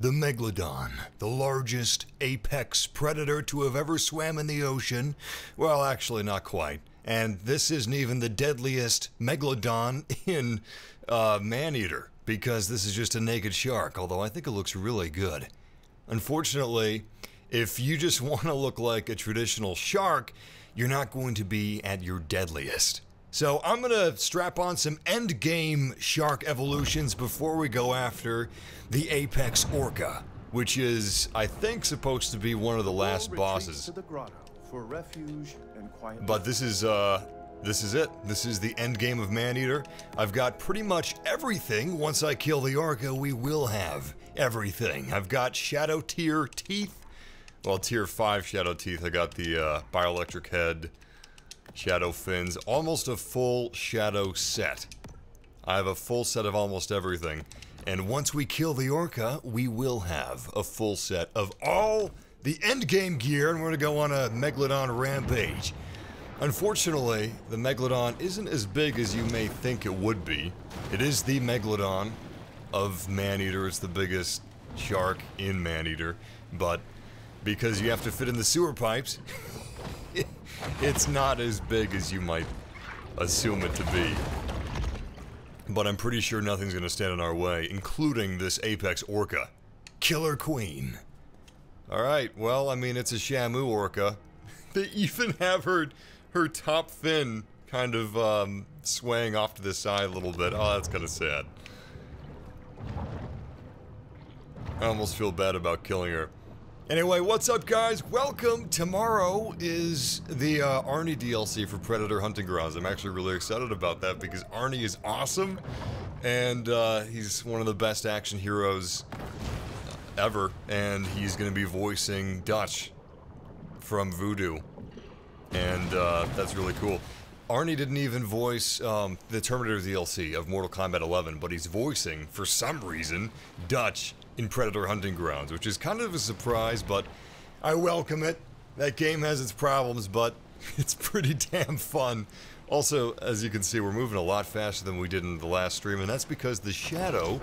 The Megalodon, the largest apex predator to have ever swam in the ocean. Well, actually, not quite. And this isn't even the deadliest Megalodon in uh, Maneater, because this is just a naked shark, although I think it looks really good. Unfortunately, if you just want to look like a traditional shark, you're not going to be at your deadliest. So I'm gonna strap on some end game shark evolutions before we go after the Apex Orca, which is, I think, supposed to be one of the last bosses. To the grotto for refuge and quiet. But this is, uh, this is it. This is the end game of Maneater. I've got pretty much everything. Once I kill the Orca, we will have everything. I've got Shadow Tier Teeth. Well, Tier 5 Shadow Teeth. I got the, uh, Bioelectric Head. Shadow fins, almost a full shadow set. I have a full set of almost everything. And once we kill the Orca, we will have a full set of all the endgame gear, and we're gonna go on a Megalodon rampage. Unfortunately, the Megalodon isn't as big as you may think it would be. It is the Megalodon of Maneater, it's the biggest shark in Maneater, but because you have to fit in the sewer pipes, it's not as big as you might assume it to be. But I'm pretty sure nothing's gonna stand in our way, including this Apex Orca. Killer Queen. Alright, well, I mean, it's a Shamu Orca. they even have her, her top fin kind of, um, swaying off to the side a little bit. Oh, that's kinda sad. I almost feel bad about killing her. Anyway, what's up, guys? Welcome. Tomorrow is the uh, Arnie DLC for Predator Hunting Grounds. I'm actually really excited about that because Arnie is awesome, and uh, he's one of the best action heroes ever. And he's going to be voicing Dutch from Voodoo, and uh, that's really cool. Arnie didn't even voice um, the Terminator DLC of Mortal Kombat 11, but he's voicing, for some reason, Dutch in Predator Hunting Grounds, which is kind of a surprise, but I welcome it. That game has its problems, but it's pretty damn fun. Also, as you can see, we're moving a lot faster than we did in the last stream, and that's because the Shadow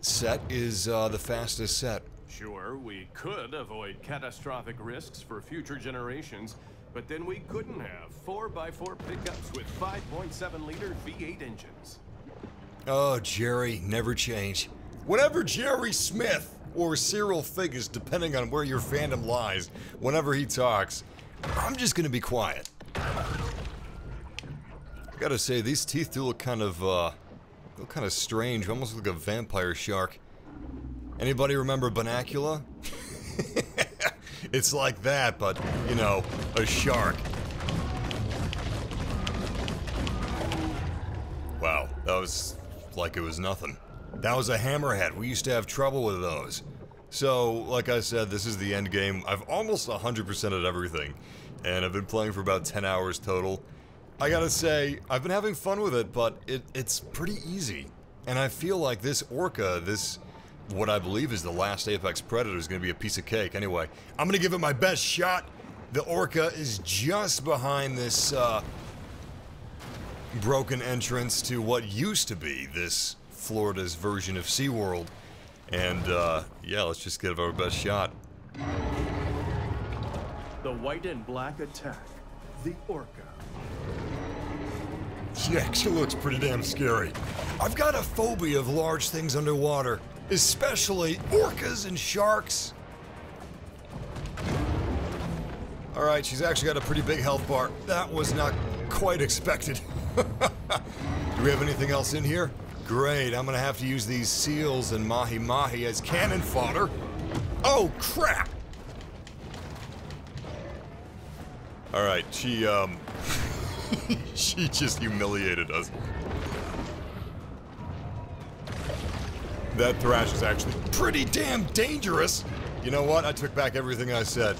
set is uh, the fastest set. Sure, we could avoid catastrophic risks for future generations, but then we couldn't have 4x4 pickups with 5.7 liter V8 engines. Oh, Jerry, never change. Whenever Jerry Smith or Cyril Figgis, depending on where your fandom lies, whenever he talks, I'm just gonna be quiet. I gotta say, these teeth do look kind of, uh, look kind of strange, almost like a vampire shark. Anybody remember Bunnicula? it's like that, but, you know, a shark. Wow, that was like it was nothing. That was a hammerhead. We used to have trouble with those. So, like I said, this is the end game. I've almost 100%ed everything, and I've been playing for about 10 hours total. I gotta say, I've been having fun with it, but it, it's pretty easy. And I feel like this Orca, this, what I believe is the last Apex Predator, is gonna be a piece of cake. Anyway, I'm gonna give it my best shot. The Orca is just behind this, uh, broken entrance to what used to be this Florida's version of SeaWorld. And, uh, yeah, let's just give our best shot. The white and black attack. The Orca. She actually looks pretty damn scary. I've got a phobia of large things underwater, especially orcas and sharks. Alright, she's actually got a pretty big health bar. That was not quite expected. Do we have anything else in here? Great, I'm gonna have to use these seals and mahi-mahi as cannon fodder. Oh, crap! Alright, she, um... she just humiliated us. That thrash is actually pretty damn dangerous! You know what? I took back everything I said.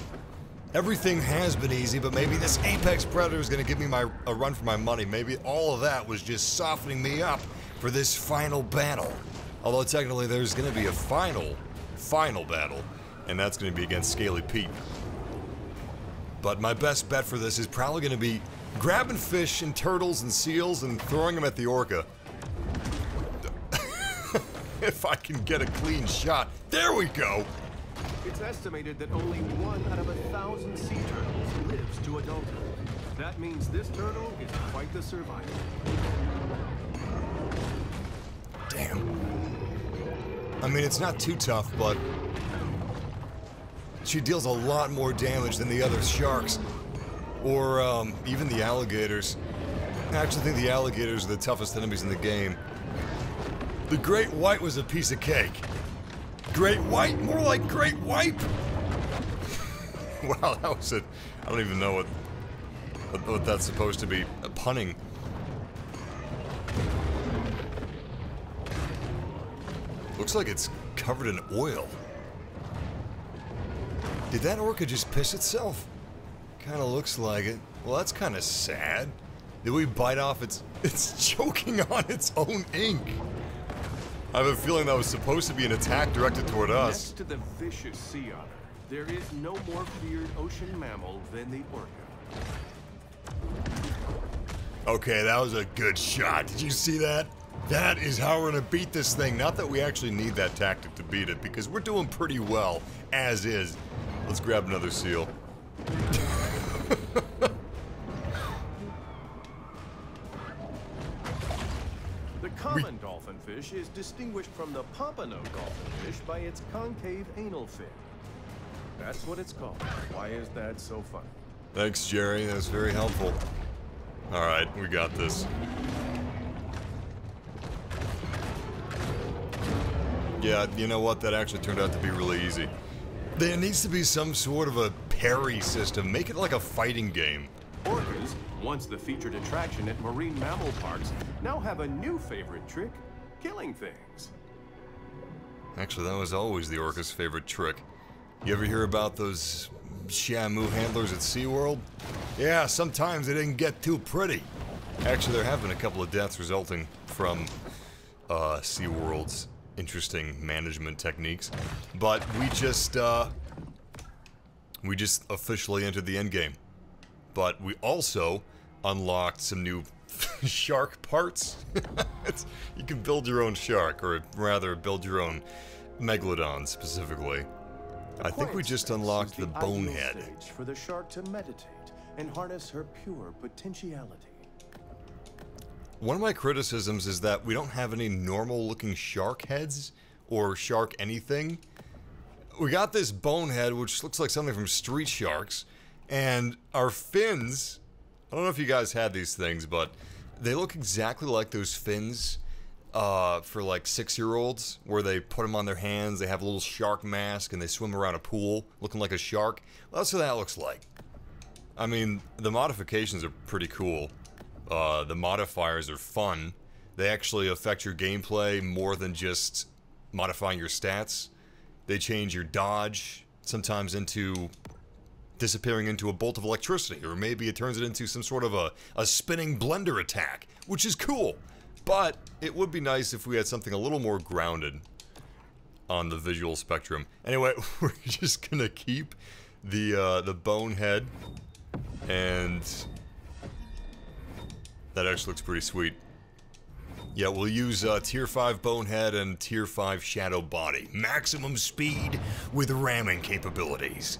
Everything has been easy, but maybe this Apex Predator is going to give me my a run for my money. Maybe all of that was just softening me up for this final battle. Although technically there's going to be a final, final battle, and that's going to be against Scaly Pete. But my best bet for this is probably going to be grabbing fish and turtles and seals and throwing them at the orca. if I can get a clean shot. There we go. It's estimated that only one out of a thousand sea turtles lives to adulthood. That means this turtle is quite the survivor. Damn. I mean, it's not too tough, but she deals a lot more damage than the other sharks. Or um, even the alligators. I actually think the alligators are the toughest enemies in the game. The Great White was a piece of cake. Great White? More like Great White? wow, that was it. I don't even know what, what that's supposed to be. A punning. Looks like it's covered in oil. Did that orca just piss itself? Kinda looks like it. Well, that's kinda sad. Did we bite off its... It's choking on its own ink. I have a feeling that was supposed to be an attack directed toward us. Next to the vicious sea otter, there is no more feared ocean mammal than the orca. Okay, that was a good shot. Did you see that? That is how we're gonna beat this thing. Not that we actually need that tactic to beat it, because we're doing pretty well, as is. Let's grab another seal. The common dolphinfish is distinguished from the pompano dolphinfish by its concave anal fin. That's what it's called. Why is that so funny? Thanks, Jerry. That was very helpful. Alright, we got this. Yeah, you know what? That actually turned out to be really easy. There needs to be some sort of a parry system. Make it like a fighting game. Orcas, once the featured attraction at marine mammal parks, now have a new favorite trick, killing things. Actually, that was always the orca's favorite trick. You ever hear about those Shamu handlers at SeaWorld? Yeah, sometimes they didn't get too pretty. Actually, there have been a couple of deaths resulting from uh, SeaWorld's interesting management techniques. But we just, uh, we just officially entered the end game. But we also unlocked some new shark parts. you can build your own shark, or rather, build your own megalodon specifically. I think we just unlocked is the bonehead. for the shark to meditate and harness her pure potentiality. One of my criticisms is that we don't have any normal looking shark heads or shark anything. We got this bonehead, which looks like something from Street Sharks, and our fins. I don't know if you guys had these things, but they look exactly like those fins uh, for like six year olds, where they put them on their hands, they have a little shark mask, and they swim around a pool looking like a shark. Well, that's what that looks like. I mean, the modifications are pretty cool. Uh, the modifiers are fun. They actually affect your gameplay more than just modifying your stats. They change your dodge, sometimes into disappearing into a bolt of electricity, or maybe it turns it into some sort of a, a spinning blender attack, which is cool. But it would be nice if we had something a little more grounded on the visual spectrum. Anyway, we're just gonna keep the uh, the bonehead, and that actually looks pretty sweet. Yeah, we'll use uh, Tier 5 Bonehead and Tier 5 Shadow Body. Maximum speed with ramming capabilities.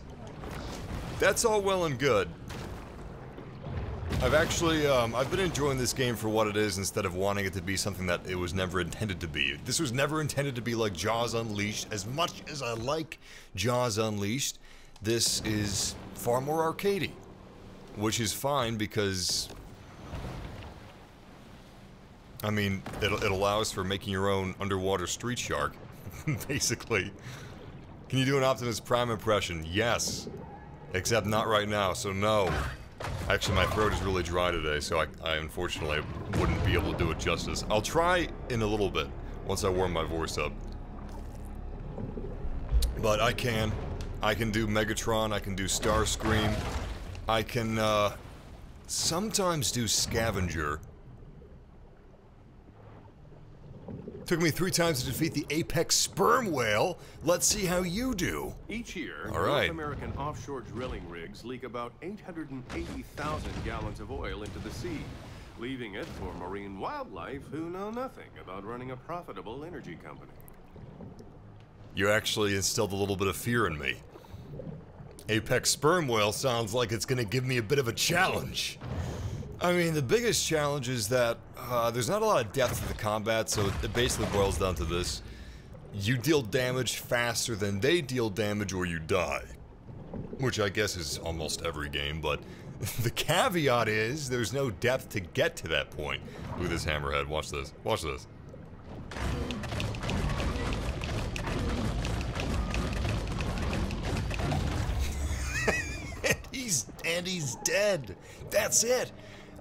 That's all well and good. I've actually, um, I've been enjoying this game for what it is instead of wanting it to be something that it was never intended to be. This was never intended to be like Jaws Unleashed. As much as I like Jaws Unleashed, this is far more arcadey. Which is fine because I mean, it, it allows for making your own underwater street shark, basically. Can you do an Optimus Prime impression? Yes. Except not right now, so no. Actually, my throat is really dry today, so I, I unfortunately wouldn't be able to do it justice. I'll try in a little bit, once I warm my voice up. But I can. I can do Megatron, I can do Starscream. I can, uh, sometimes do Scavenger. Took me three times to defeat the apex sperm whale. Let's see how you do. Each year, All North. American offshore drilling rigs leak about 880,000 gallons of oil into the sea. leaving it for marine wildlife who know nothing about running a profitable energy company. You actually instilled a little bit of fear in me. Apex Sperm Whale sounds like it's gonna give me a bit of a challenge. I mean, the biggest challenge is that uh, there's not a lot of depth to the combat, so it basically boils down to this. You deal damage faster than they deal damage or you die. Which I guess is almost every game, but the caveat is there's no depth to get to that point. Look at this hammerhead, watch this, watch this. he's and he's dead. That's it.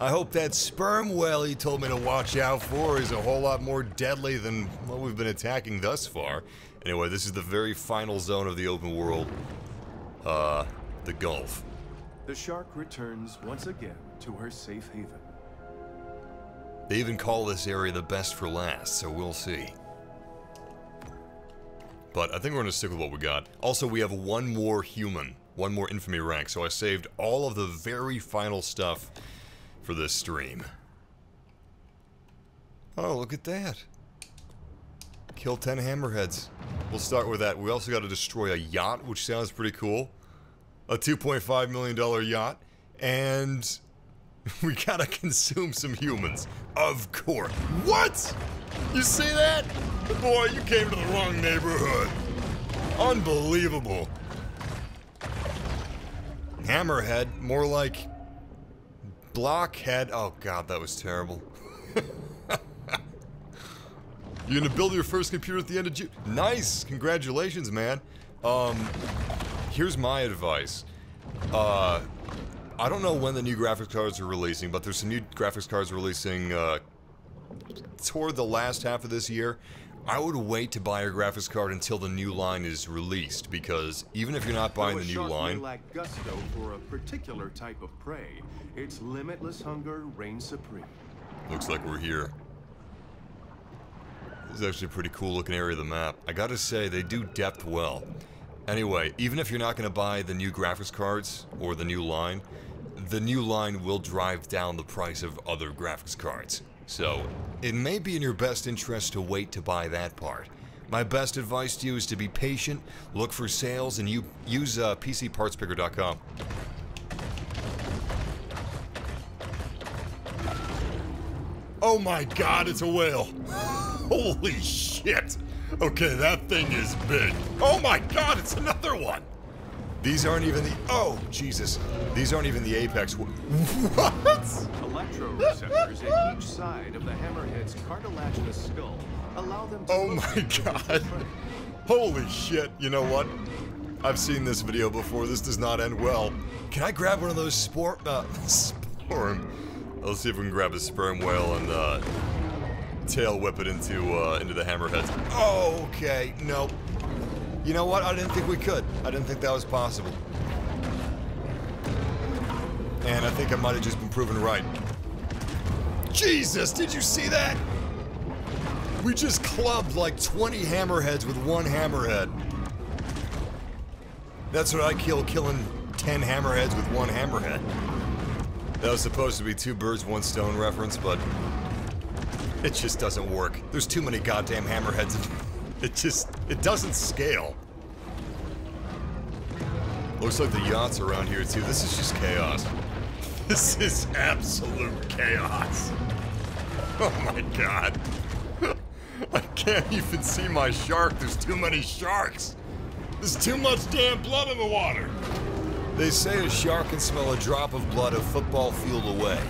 I hope that sperm whale he told me to watch out for is a whole lot more deadly than what we've been attacking thus far. Anyway, this is the very final zone of the open world. Uh, the Gulf. The shark returns once again to her safe haven. They even call this area the best for last, so we'll see. But I think we're going to stick with what we got. Also, we have one more human, one more infamy rank, so I saved all of the very final stuff for this stream. Oh, look at that. Kill 10 hammerheads. We'll start with that. We also got to destroy a yacht, which sounds pretty cool. A $2.5 million yacht. And we gotta consume some humans. Of course. What? You see that? Boy, you came to the wrong neighborhood. Unbelievable. Hammerhead, more like blockhead. Oh god, that was terrible. You're gonna build your first computer at the end of June. Nice, congratulations, man. Um, here's my advice. Uh, I don't know when the new graphics cards are releasing, but there's some new graphics cards releasing uh, toward the last half of this year. I would wait to buy your graphics card until the new line is released because even if you're not buying the new line, lack gusto for a particular type of prey. Its limitless hunger reigns supreme. Looks like we're here. This is actually a pretty cool looking area of the map. I gotta say, they do depth well. Anyway, even if you're not gonna buy the new graphics cards or the new line, the new line will drive down the price of other graphics cards. So, it may be in your best interest to wait to buy that part. My best advice to you is to be patient, look for sales, and you use uh, PCPartsPicker.com. Oh my god, it's a whale! Holy shit! Okay, that thing is big. Oh my god, it's another one! These aren't even the. Oh, Jesus. These aren't even the apex. What? Electroreceptors at each side of the hammerhead's cartilaginous skull allow them to Oh my god. Holy shit. You know what? I've seen this video before. This does not end well. Can I grab one of those sport. Uh, sperm? Let's see if we can grab a sperm whale and, uh. Tail whip it into, uh, into the hammerheads. Oh, okay. Nope. You know what? I didn't think we could. I didn't think that was possible. And I think I might have just been proven right. Jesus, did you see that? We just clubbed like 20 hammerheads with one hammerhead. That's what I kill, killing 10 hammerheads with one hammerhead. That was supposed to be two birds, one stone reference, but it just doesn't work. There's too many goddamn hammerheads. It just, it doesn't scale. Looks like the yachts around here too. This is just chaos. This is absolute chaos. Oh my god. I can't even see my shark. There's too many sharks. There's too much damn blood in the water. They say a shark can smell a drop of blood a football field away.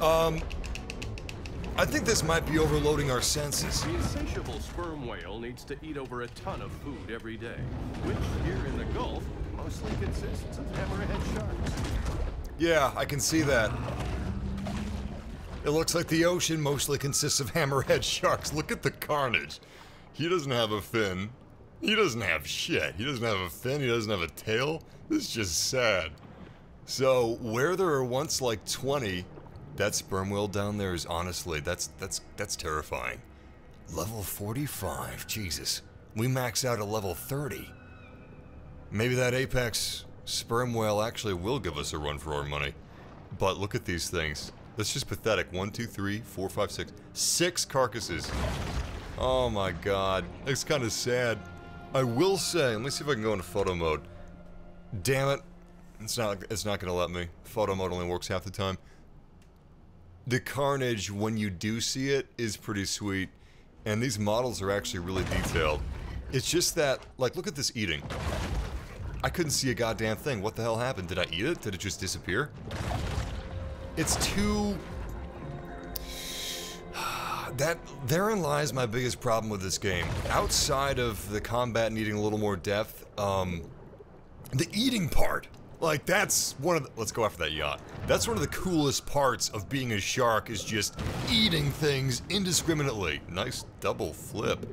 Um, I think this might be overloading our senses. The insatiable sperm whale needs to eat over a ton of food every day, which here in the Gulf mostly consists of hammerhead sharks. Yeah, I can see that. It looks like the ocean mostly consists of hammerhead sharks. Look at the carnage. He doesn't have a fin. He doesn't have shit. He doesn't have a fin. He doesn't have a tail. This is just sad. So, where there are once like 20, that sperm whale down there is honestly, that's that's that's terrifying. Level 45. Jesus. We max out at level 30. Maybe that apex sperm whale actually will give us a run for our money. But look at these things. That's just pathetic. One, two, three, four, five, six. Six carcasses. Oh my god. It's kind of sad. I will say, let me see if I can go into photo mode. Damn it. It's not it's not gonna let me. Photo mode only works half the time. The carnage when you do see it is pretty sweet. And these models are actually really detailed. It's just that, like, look at this eating. I couldn't see a goddamn thing. What the hell happened? Did I eat it? Did it just disappear? It's too... that Therein lies my biggest problem with this game. Outside of the combat needing a little more depth, um... The eating part! Like, that's one of the... Let's go after that yacht. That's one of the coolest parts of being a shark, is just eating things indiscriminately. Nice double flip.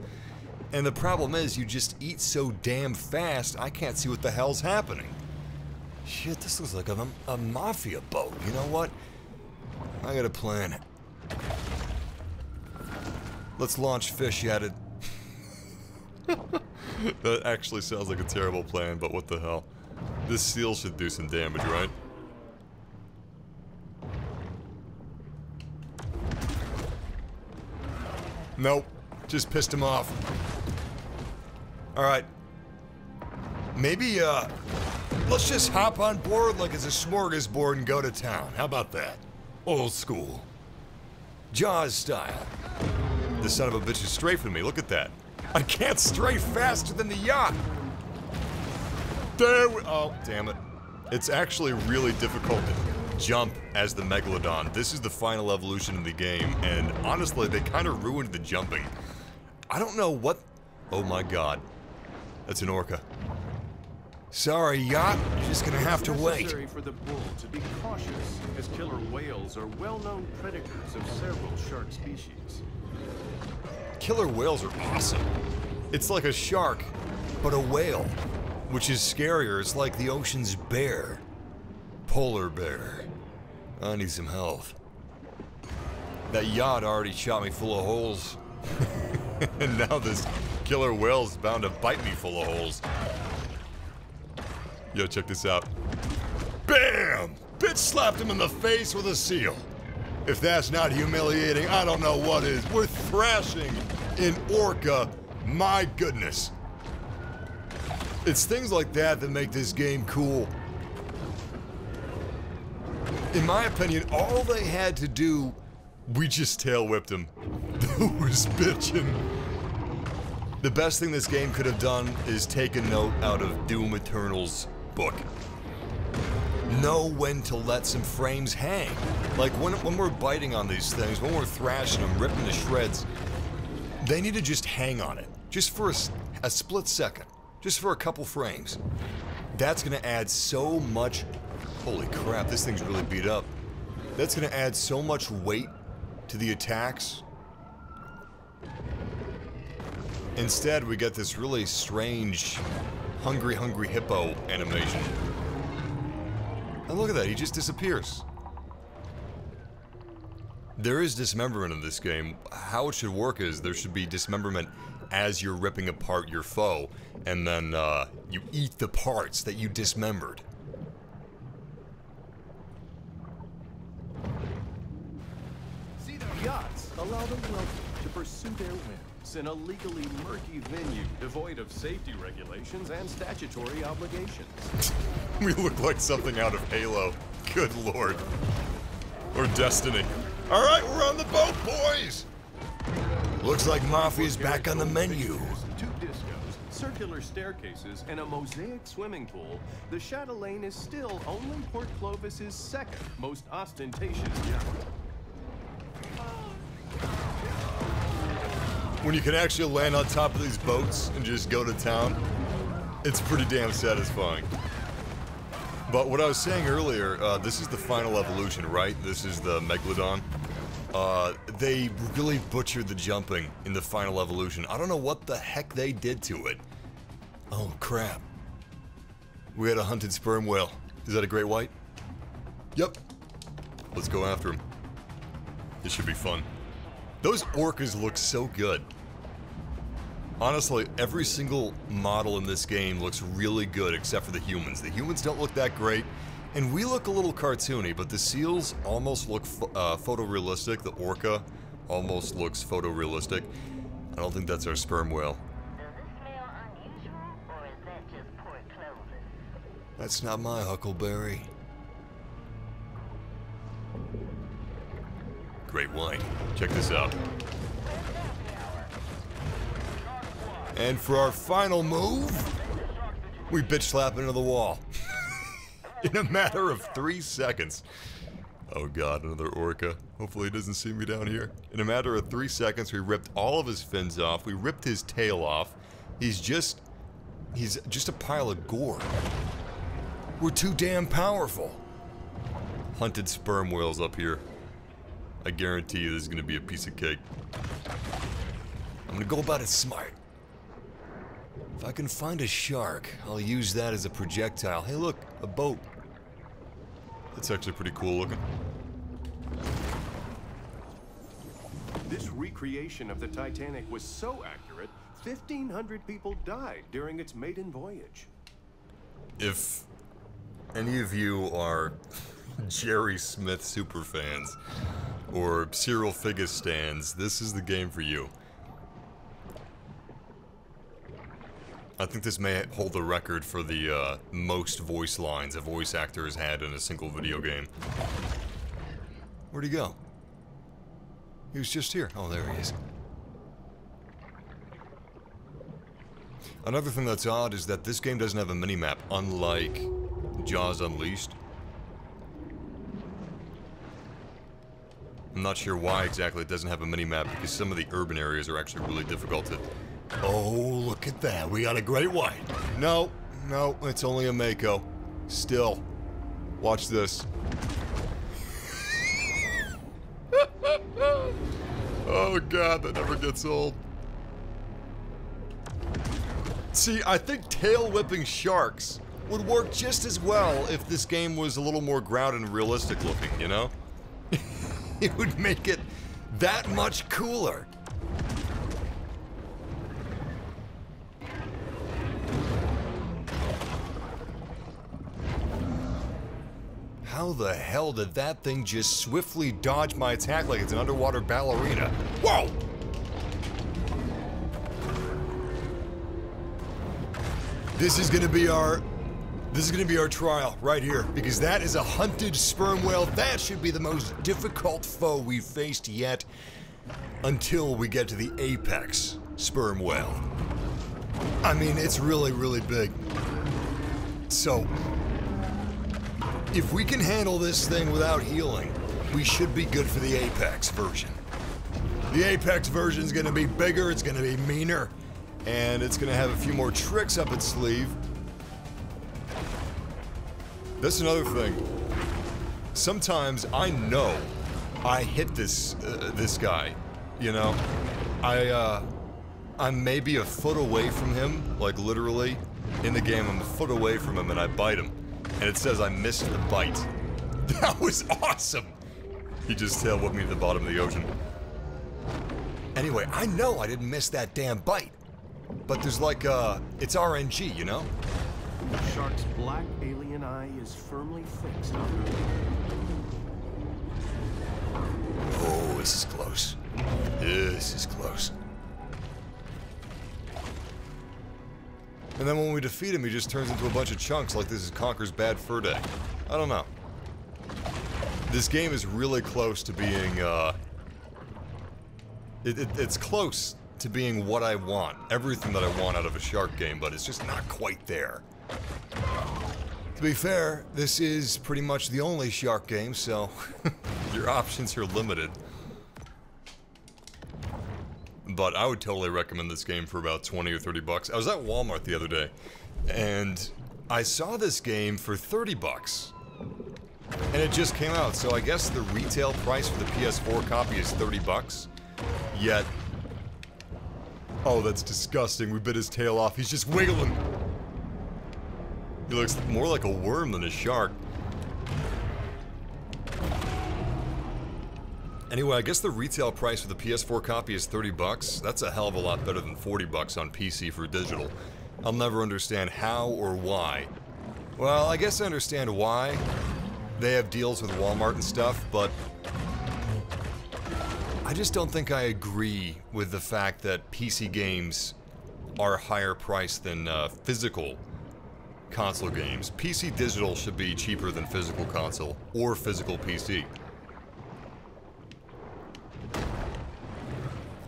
And the problem is, you just eat so damn fast, I can't see what the hell's happening. Shit, this looks like a, a mafia boat. You know what? I got a plan. Let's launch fish at it. that actually sounds like a terrible plan, but what the hell. This seal should do some damage, right? Nope. Just pissed him off. Alright. Maybe, uh, let's just hop on board like it's a smorgasbord and go to town. How about that? Old school. Jaws style. This son of a bitch is strafing me. Look at that. I can't strafe faster than the yacht. There we- Oh, damn it. It's actually really difficult to jump as the Megalodon. This is the final evolution in the game, and honestly, they kind of ruined the jumping. I don't know what... Oh my god. That's an orca. Sorry, yacht. You're just gonna have to wait. for the bull to be cautious, as killer whales are well-known predators of several shark species. Killer whales are awesome. It's like a shark, but a whale. Which is scarier. It's like the ocean's bear. Polar bear. I need some health. That yacht already shot me full of holes. and now this killer whale's bound to bite me full of holes. Yo, check this out. BAM! Bitch slapped him in the face with a seal. If that's not humiliating, I don't know what is. We're thrashing in Orca. My goodness. It's things like that that make this game cool. In my opinion, all they had to do, we just tail whipped him. Who was bitching? The best thing this game could have done is take a note out of Doom Eternal's book. Know when to let some frames hang. Like when, when we're biting on these things, when we're thrashing them, ripping to shreds, they need to just hang on it. Just for a split second. Just for a couple frames. That's gonna add so much. Holy crap, this thing's really beat up. That's gonna add so much weight to the attacks. Instead, we get this really strange, hungry, hungry hippo animation. And look at that, he just disappears. There is dismemberment in this game. How it should work is there should be dismemberment as you're ripping apart your foe, and then uh, you eat the parts that you dismembered. Yachts allow the wealthy to pursue their whims in a legally murky venue devoid of safety regulations and statutory obligations. We look like something out of Halo. Good lord. Or Destiny. Alright, we're on the boat, boys! Looks like Mafia's back on the menu. Two discos, circular staircases, and a mosaic swimming pool, the Chatelaine is still only Port Clovis's second most ostentatious yacht. When you can actually land on top of these boats and just go to town, it's pretty damn satisfying. But what I was saying earlier, uh, this is the final evolution, right? This is the Megalodon. Uh, they really butchered the jumping in the final evolution. I don't know what the heck they did to it. Oh, crap. We had a hunted sperm whale. Is that a great white? Yep. Let's go after him. This should be fun. Those orcas look so good. Honestly, every single model in this game looks really good except for the humans. The humans don't look that great, And we look a little cartoony, but the seals almost look uh, photorealistic. The orca almost looks photorealistic. I don't think that's our sperm whale. That's not my huckleberry. Great wine. Check this out. And for our final move, we bitch slap into the wall. In a matter of three seconds. Oh god, another orca. Hopefully he doesn't see me down here. In a matter of three seconds, we ripped all of his fins off. We ripped his tail off. He's just... He's just a pile of gore. We're too damn powerful. Hunted sperm whales up here. I guarantee you this is gonna be a piece of cake. I'm gonna go about it smart. If I can find a shark, I'll use that as a projectile. Hey look, a boat. That's actually pretty cool looking. This recreation of the Titanic was so accurate, 1,500 people died during its maiden voyage. If any of you are Jerry Smith superfans or Cyril Figgis stands, this is the game for you. I think this may hold the record for the uh, most voice lines a voice actor has had in a single video game. Where'd he go? He was just here. Oh, there he is. Another thing that's odd is that this game doesn't have a minimap, unlike Jaws Unleashed. I'm not sure why exactly it doesn't have a minimap, because some of the urban areas are actually really difficult to... Oh, look at that. We got a great white. No, no, it's only a Mako. Still. Watch this. oh god, that never gets old. See, I think tail whipping sharks would work just as well if this game was a little more grounded and realistic looking, you know? it would make it that much cooler. How the hell did that thing just swiftly dodge my attack like it's an underwater ballerina? Whoa! This is gonna be our this is gonna be our trial right here because that is a hunted sperm whale. That should be the most difficult foe we've faced yet until we get to the apex sperm whale. I mean, it's really, really big. So, if we can handle this thing without healing, we should be good for the Apex version. The Apex version is going to be bigger, it's going to be meaner, and it's going to have a few more tricks up its sleeve. That's another thing. Sometimes I know I hit this uh, this guy, you know. I uh, I'm maybe a foot away from him, like literally. In the game, I'm a foot away from him and I bite him and it says I missed the bite. That was awesome! He just tail whipped me to the bottom of the ocean. Anyway, I know I didn't miss that damn bite. But there's like, uh, it's RNG, you know? Shark's black alien eye is firmly fixed on Oh, this is close. This is close. And then when we defeat him, he just turns into a bunch of chunks like this is Conker's Bad Fur Day. I don't know. This game is really close to being, uh... It, it, it's close to being what I want. Everything that I want out of a shark game, but it's just not quite there. To be fair, this is pretty much the only shark game, so your options are limited. But I would totally recommend this game for about 20 or 30 bucks. I was at Walmart the other day, and I saw this game for 30 bucks. And it just came out, so I guess the retail price for the PS4 copy is 30 bucks. Yet... Oh, that's disgusting. We bit his tail off. He's just wiggling. He looks more like a worm than a shark. Anyway, I guess the retail price for the PS4 copy is 30 bucks. That's a hell of a lot better than 40 bucks on PC for digital. I'll never understand how or why Well, I guess I understand why they have deals with Walmart and stuff, but I just don't think I agree with the fact that PC games are higher priced than uh, physical console games. PC digital should be cheaper than physical console or physical PC.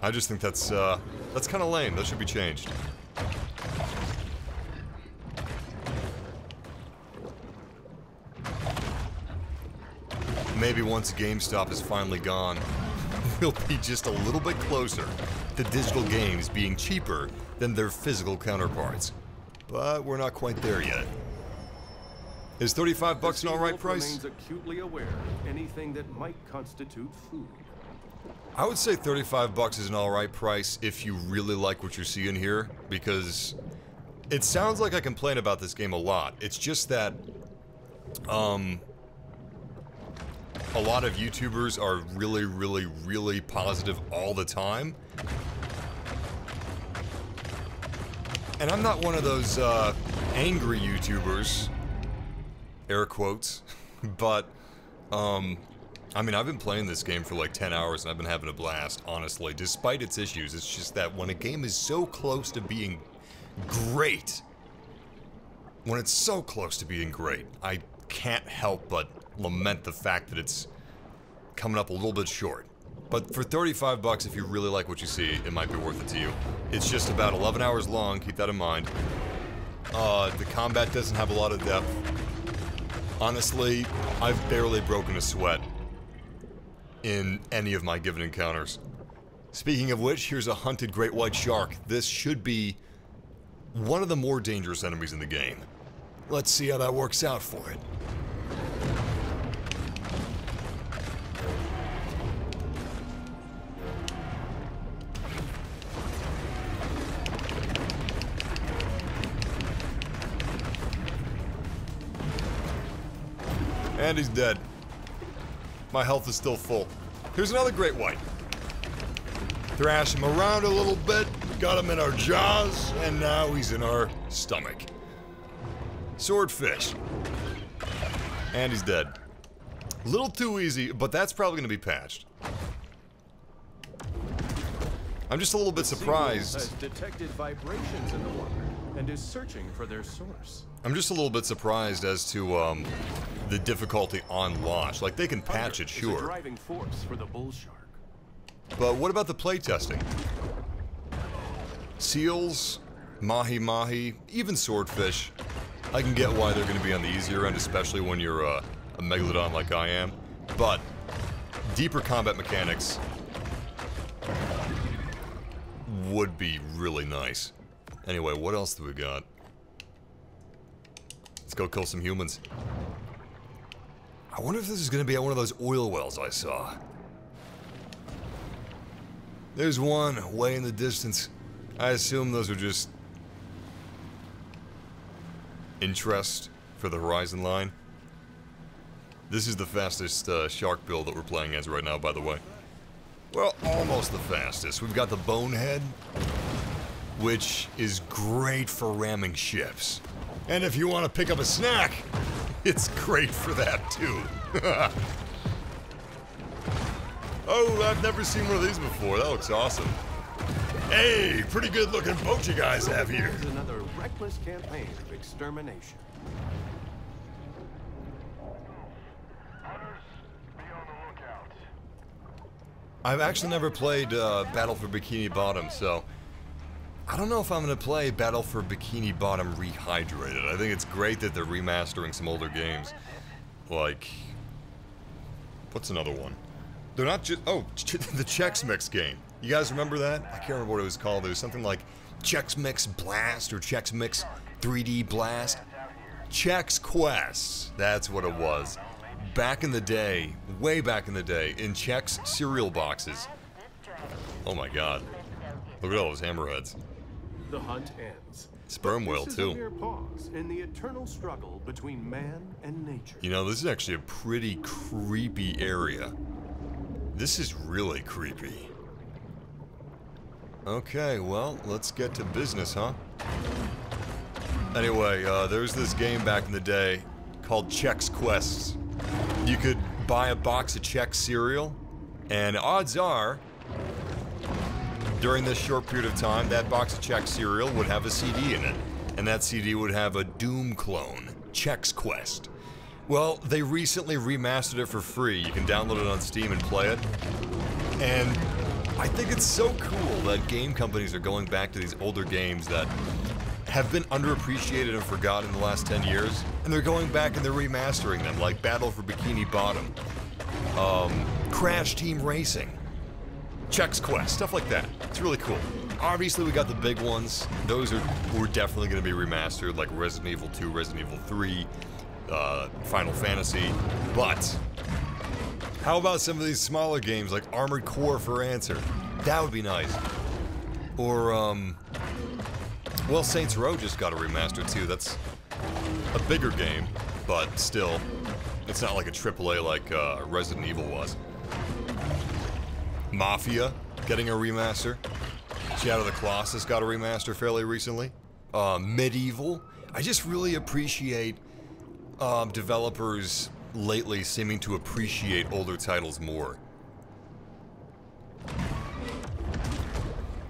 I just think that's uh, that's kind of lame. That should be changed. Maybe once GameStop is finally gone, we'll be just a little bit closer to digital games being cheaper than their physical counterparts. But we're not quite there yet. Is 35 bucks an alright price? acutely aware anything that might constitute food. I would say 35 bucks is an alright price if you really like what you're seeing here, because it sounds like I complain about this game a lot. It's just that, um, a lot of YouTubers are really, really, really positive all the time. And I'm not one of those, uh, angry YouTubers, air quotes, but, um, I mean, I've been playing this game for like 10 hours and I've been having a blast, honestly. Despite its issues, it's just that when a game is so close to being great, when it's so close to being great, I can't help but lament the fact that it's coming up a little bit short. But for 35 bucks, if you really like what you see, it might be worth it to you. It's just about 11 hours long, keep that in mind. Uh, the combat doesn't have a lot of depth. Honestly, I've barely broken a sweat in any of my given encounters. Speaking of which, here's a hunted great white shark. This should be one of the more dangerous enemies in the game. Let's see how that works out for it. And he's dead. My health is still full. Here's another great white. Thrash him around a little bit, got him in our jaws, and now he's in our stomach. Swordfish. And he's dead. A little too easy, but that's probably going to be patched. I'm just a little bit surprised. Has detected vibrations in the water and is searching for their source. I'm just a little bit surprised as to um, the difficulty on launch. Like they can patch it, sure. driving force for the bull shark. But what about the playtesting? Seals, mahi mahi, even swordfish. I can get why they're going to be on the easier end, especially when you're uh, a megalodon like I am. But deeper combat mechanics would be really nice. Anyway, what else do we got? Go kill some humans. I wonder if this is going to be at one of those oil wells I saw. There's one way in the distance. I assume those are just interest for the horizon line. This is the fastest uh, shark bill that we're playing as right now, by the way. Well, almost the fastest. We've got the Bonehead, which is great for ramming ships. And if you want to pick up a snack, it's great for that too. oh, I've never seen one of these before. That looks awesome. Hey, pretty good looking boat you guys have here. It's another reckless campaign of extermination. I've actually never played uh, Battle for Bikini Bottom, so I don't know if I'm going to play Battle for Bikini Bottom Rehydrated. I think it's great that they're remastering some older games. Like, what's another one? They're not just, oh, the Chex Mix game. You guys remember that? I can't remember what it was called. It was something like Chex Mix Blast or Chex Mix 3D Blast. Chex Quest, that's what it was. Back in the day, way back in the day, in Chex cereal boxes. Oh my god. Look at all those hammerheads. The hunt ends. Sperm whale, too. a mere pause in the eternal struggle between man and nature. You know, this is actually a pretty creepy area. This is really creepy. Okay, well, let's get to business, huh? Anyway, uh, there's this game back in the day called Chex Quests. You could buy a box of Chex cereal, and odds are, during this short period of time, that box of Chex cereal would have a CD in it, and that CD would have a Doom clone, Chex Quest. Well, they recently remastered it for free. You can download it on Steam and play it. And I think it's so cool that game companies are going back to these older games that have been underappreciated and forgotten in the last 10 years, and they're going back and they're remastering them, like Battle for Bikini Bottom, um, Crash Team Racing, Chex Quest, stuff like that. It's really cool. Obviously, we got the big ones. Those are were definitely going to be remastered, like Resident Evil 2, Resident Evil 3, uh, Final Fantasy. But how about some of these smaller games like Armored Core for Answer? That would be nice. Or um, well, Saints Row just got a remaster too. That's a bigger game, but still, it's not like a AAA like uh, Resident Evil was. Mafia getting a remaster. Shadow of the Colossus got a remaster fairly recently. Uh, MediEvil. I just really appreciate um, developers lately seeming to appreciate older titles more.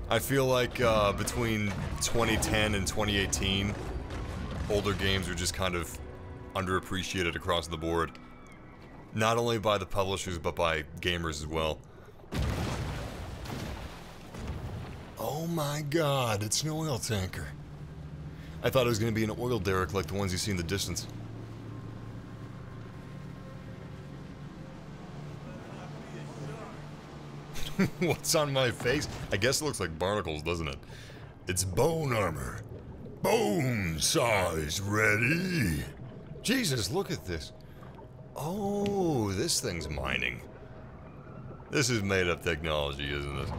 I feel like uh, between 2010 and 2018, older games are just kind of underappreciated across the board. Not only by the publishers, but by gamers as well. Oh my god, it's an oil tanker. I thought it was going to be an oil derrick like the ones you see in the distance. What's on my face? I guess it looks like barnacles, doesn't it? It's bone armor. Bone saws ready. Jesus, look at this. Oh, this thing's mining. This is made up technology, isn't it?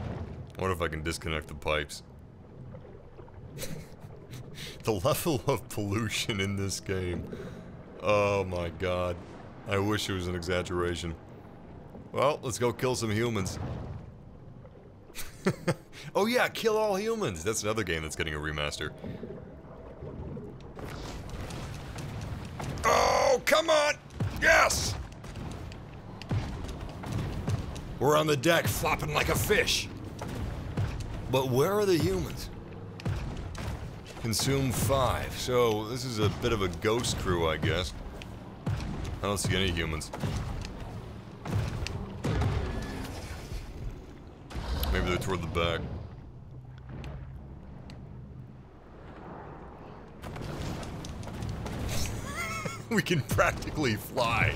Wonder if I can disconnect the pipes. the level of pollution in this game. Oh my god. I wish it was an exaggeration. Well, let's go kill some humans. oh yeah, Kill All Humans. That's another game that's getting a remaster. Oh, come on! Yes! We're on the deck flopping like a fish. But where are the humans? Consume five. So this is a bit of a ghost crew, I guess. I don't see any humans. Maybe they're toward the back. we can practically fly.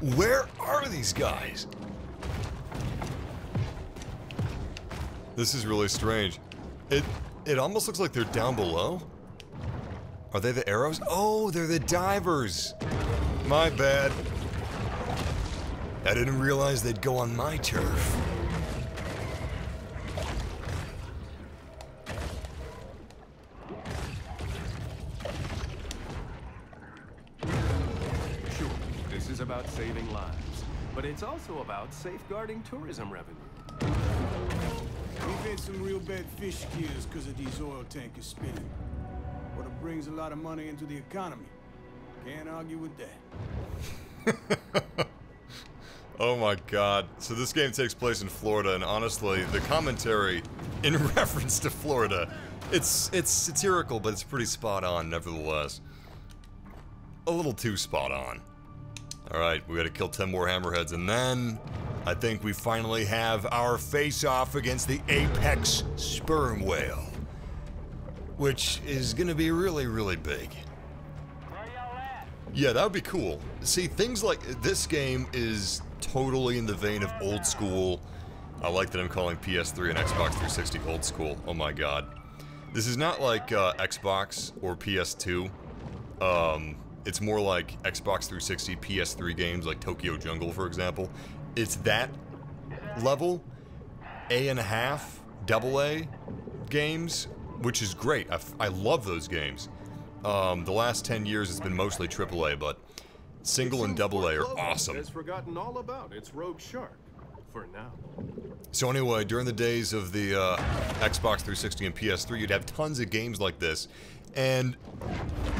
Where are these guys? This is really strange. It it almost looks like they're down below. Are they the arrows? Oh, they're the divers. My bad. I didn't realize they'd go on my turf. It's also about safeguarding tourism revenue. We've had some real bad fish kills because of these oil tankers spinning. But it brings a lot of money into the economy. Can't argue with that. Oh my god. So this game takes place in Florida, and honestly, the commentary in reference to Florida, it's it's satirical, but it's pretty spot on nevertheless. A little too spot on. Alright, we gotta kill 10 more hammerheads, and then I think we finally have our face-off against the apex sperm whale. Which is gonna be really, really big. Yeah, that would be cool. See, things like this game is totally in the vein of old school. I like that I'm calling PS3 and Xbox 360 old school. Oh my god. This is not like uh, Xbox or PS2. Um, it's more like Xbox 360, PS3 games like Tokyo Jungle, for example. It's that level, A and a half, double A games, which is great. I, f- I love those games. Um, the last 10 years it's been mostly AAA, but single and double A are awesome. Has forgotten all about its rogue shark. For now. So anyway, during the days of the uh, Xbox 360 and PS3, you'd have tons of games like this, and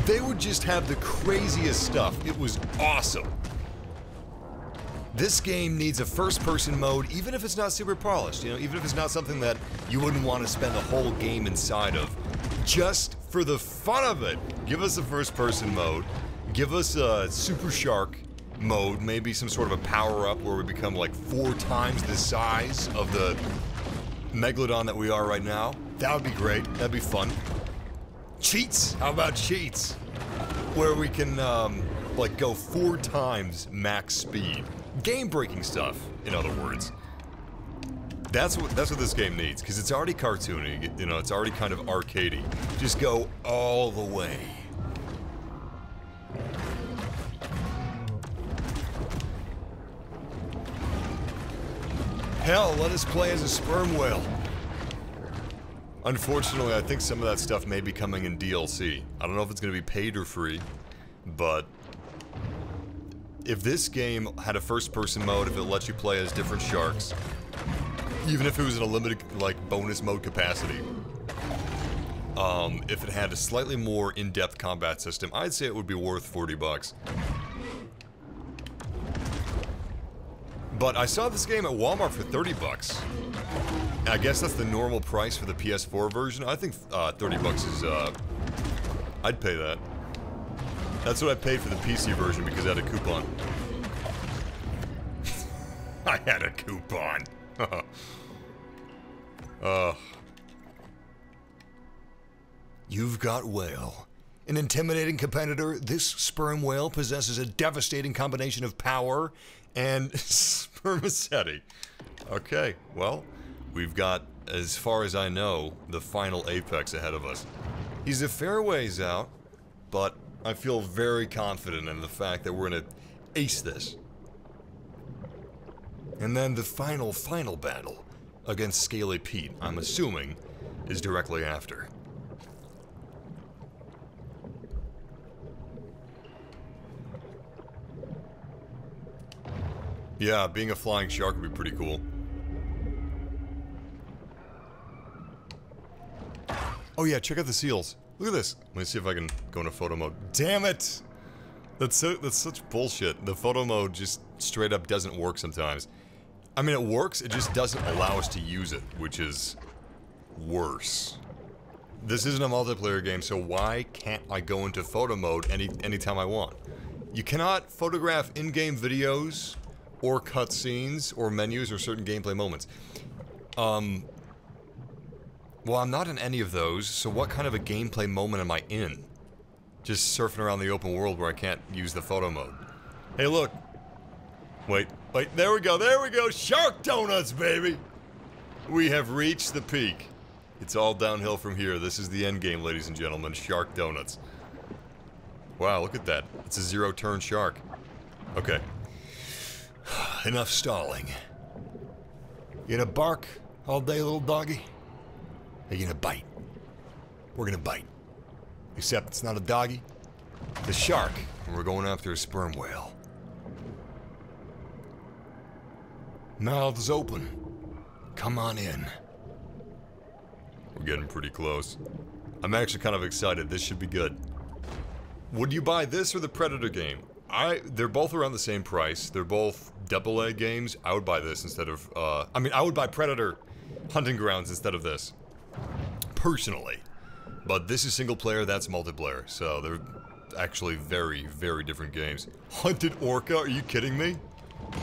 they would just have the craziest stuff. It was awesome. This game needs a first-person mode, even if it's not super polished, you know, even if it's not something that you wouldn't want to spend the whole game inside of. Just for the fun of it, give us a first-person mode, give us a Super Shark mode, maybe some sort of a power-up where we become like four times the size of the Megalodon that we are right now. That would be great. That'd be fun. Cheats! How about cheats? Where we can, um, like go four times max speed. Game-breaking stuff, in other words. That's what that's what this game needs, because it's already cartoony, you know, it's already kind of arcadey. Just go all the way. Hell, let us play as a sperm whale. Unfortunately, I think some of that stuff may be coming in DLC. I don't know if it's going to be paid or free, but if this game had a first-person mode, if it lets you play as different sharks, even if it was in a limited, like, bonus mode capacity, um, if it had a slightly more in-depth combat system, I'd say it would be worth 40 bucks. But I saw this game at Walmart for 30 bucks. I guess that's the normal price for the PS4 version. I think uh, 30 bucks is, uh, I'd pay that. That's what I paid for the PC version because I had a coupon. I had a coupon. uh. You've got whale. An intimidating competitor, this sperm whale possesses a devastating combination of power and spermaceti. Okay, well, we've got, as far as I know, the final apex ahead of us. He's a fair ways out, but I feel very confident in the fact that we're gonna ace this. And then the final, final battle against Scaly Pete, I'm assuming, is directly after. Yeah, being a flying shark would be pretty cool. Oh yeah, check out the seals. Look at this. Let me see if I can go into photo mode. Damn it! That's so that's such bullshit. The photo mode just straight up doesn't work sometimes. I mean, it works, it just doesn't allow us to use it, which is worse. This isn't a multiplayer game, so why can't I go into photo mode any anytime I want? You cannot photograph in-game videos or cutscenes or menus or certain gameplay moments. Um, well, I'm not in any of those, so what kind of a gameplay moment am I in? Just surfing around the open world where I can't use the photo mode. Hey, look. Wait, wait, there we go, there we go! Shark Donuts, baby! We have reached the peak. It's all downhill from here. This is the end game, ladies and gentlemen. Shark Donuts. Wow, look at that. It's a zero-turn shark. Okay. Enough stalling. You gonna bark all day, little doggy? Are you gonna bite? We're gonna bite. Except it's not a doggy. It's a shark, and we're going after a sperm whale. Mouths open. Come on in. We're getting pretty close. I'm actually kind of excited. This should be good. Would you buy this or the Predator game? I they're both around the same price. They're both double A games. I would buy this instead of uh I mean I would buy Predator Hunting Grounds instead of this. Personally. But this is single player, that's multiplayer. So they're actually very, very different games. Hunted Orca, are you kidding me?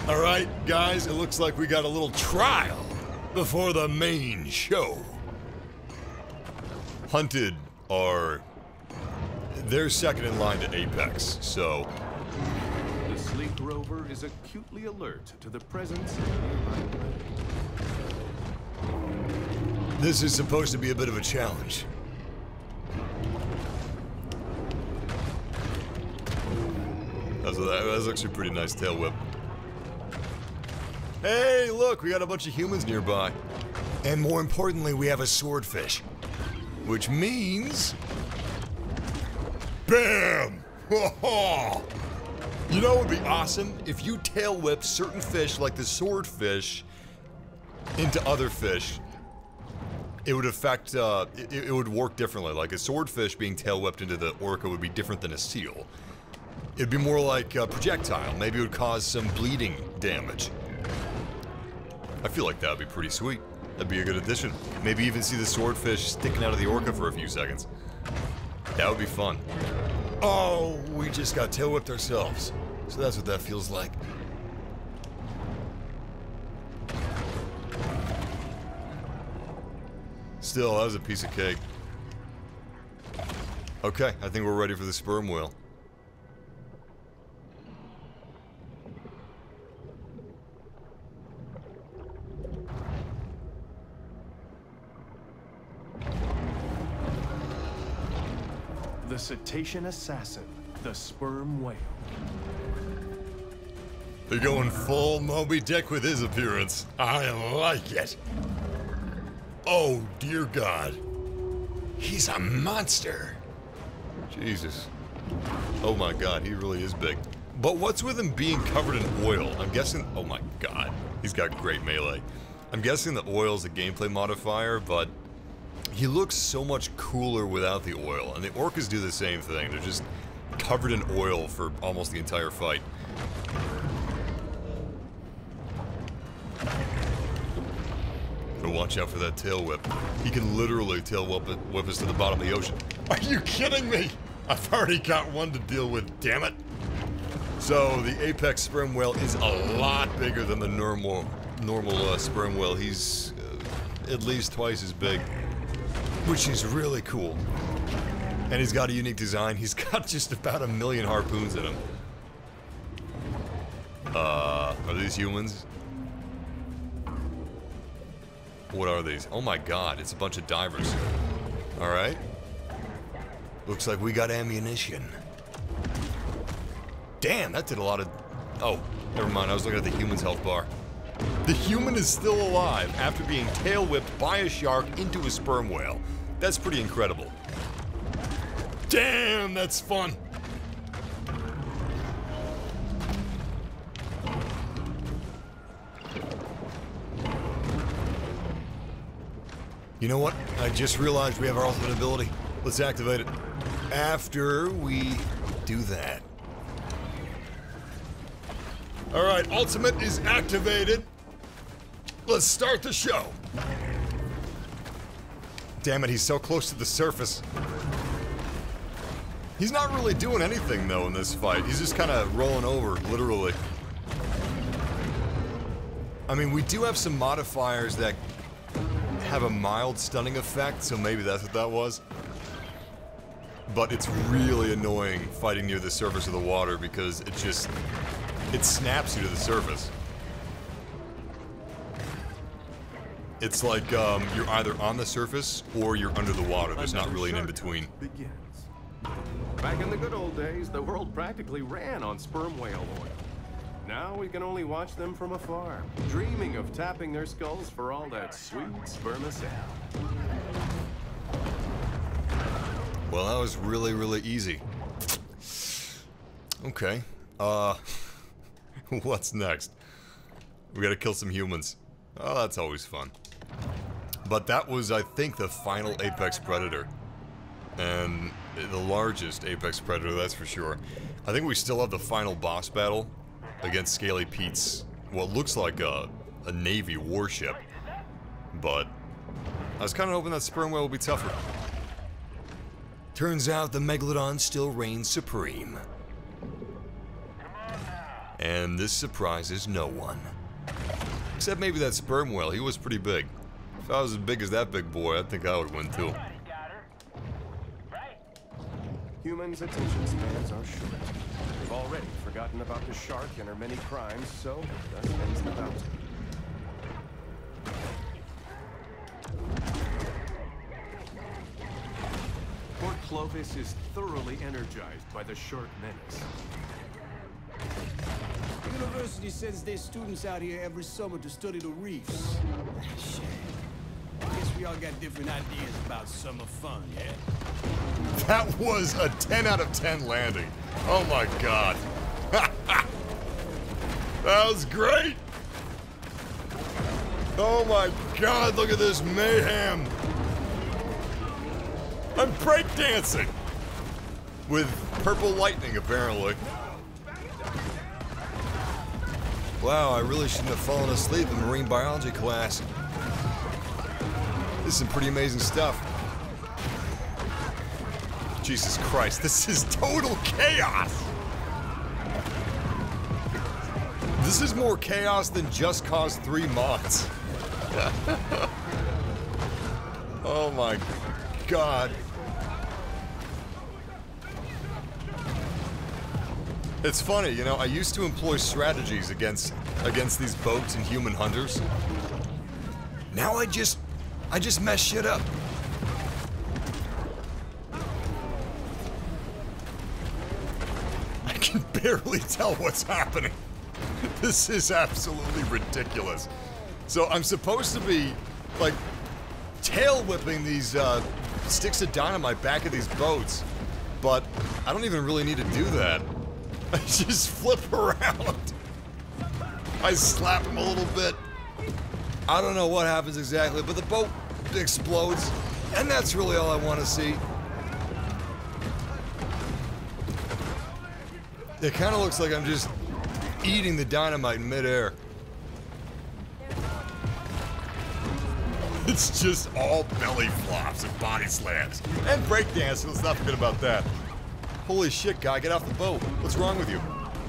Alright, guys, it looks like we got a little trial before the main show. Hunted are they're second in line to Apex, so is acutely alert to the presence of nearby this is supposed to be a bit of a challenge. That's, that's actually a pretty nice tail whip. Hey, look, we got a bunch of humans nearby. And more importantly, we have a swordfish. Which means... BAM! you know what would be awesome? If you tail whip certain fish, like the swordfish, into other fish. it would affect, uh, it, it would work differently. Like a swordfish being tail whipped into the orca would be different than a seal. It'd be more like a projectile. Maybe it would cause some bleeding damage. I feel like that would be pretty sweet. That'd be a good addition. Maybe even see the swordfish sticking out of the orca for a few seconds. That would be fun. Oh, we just got tail whipped ourselves. So that's what that feels like. Still, that was a piece of cake. Okay, I think we're ready for the sperm whale. The cetacean assassin, the sperm whale. They're going full Moby Dick with his appearance. I like it. Oh, dear God. He's a monster. Jesus. Oh my God, he really is big. But what's with him being covered in oil? I'm guessing. Oh my God. He's got great melee. I'm guessing the oil's a gameplay modifier, but he looks so much cooler without the oil. And the orcas do the same thing. They're just covered in oil for almost the entire fight. But watch out for that tail whip. He can literally tail whip, whip us to the bottom of the ocean. Are you kidding me? I've already got one to deal with, damn it. So the apex sperm whale is a lot bigger than the normal normal uh, sperm whale. He's uh, at least twice as big, which is really cool. And he's got a unique design. He's got just about a million harpoons in him. Uh, are these humans? What are these? Oh my god, it's a bunch of divers. Alright. Looks like we got ammunition. Damn, that did a lot of... Oh, never mind, I was looking at the human's health bar. The human is still alive after being tail whipped by a shark into a sperm whale. That's pretty incredible. Damn, that's fun. You know what? I just realized we have our ultimate ability. Let's activate it. After we do that. Alright, ultimate is activated. Let's start the show. Damn it, he's so close to the surface. He's not really doing anything, though, in this fight. He's just kind of rolling over, literally. I mean, we do have some modifiers that have a mild stunning effect, so maybe that's what that was. But it's really annoying fighting near the surface of the water because it just... It snaps you to the surface. It's like um, you're either on the surface or you're under the water. There's not really an in-between. Back in the good old days, the world practically ran on sperm whale oil. Now we can only watch them from afar, dreaming of tapping their skulls for all that sweet spermaceti. Well, that was really, really easy. Okay. Uh, what's next? We gotta kill some humans. Oh, that's always fun. But that was, I think, the final Apex Predator. And the largest Apex Predator, that's for sure. I think we still have the final boss battle against Scaly Pete's, what looks like a, a Navy warship. But I was kind of hoping that sperm whale would be tougher. Turns out the Megalodon still reigns supreme. And this surprises no one. Except maybe that sperm whale, he was pretty big. If I was as big as that big boy, I think I would win too. Humans' attention spans are short. They've already forgotten about the shark and her many crimes, so thus ends the bounty. Port Clovis is thoroughly energized by the shark menace. University sends their students out here every summer to study the reefs. Ah, shit. I guess we all got different ideas about summer fun, yeah? That was a 10 out of 10 landing. Oh my god. that was great. Oh my god, look at this mayhem. I'm breakdancing! With purple lightning, apparently. Wow, I really shouldn't have fallen asleep in marine biology class. This is some pretty amazing stuff. Jesus Christ, this is total chaos! This is more chaos than Just Cause 3 mods. oh my god. It's funny, you know, I used to employ strategies against against these boats and human hunters. Now I just I just mess shit up. I can barely tell what's happening. This is absolutely ridiculous. So I'm supposed to be like tail whipping these uh, sticks of dynamite back at these boats, but I don't even really need to do that. I just flip around. I slap him a little bit. I don't know what happens exactly, but the boat explodes, and that's really all I want to see. It kind of looks like I'm just eating the dynamite in midair. It's just all belly flops and body slams. And breakdancing, let's not forget about that. Holy shit, guy, get off the boat. What's wrong with you?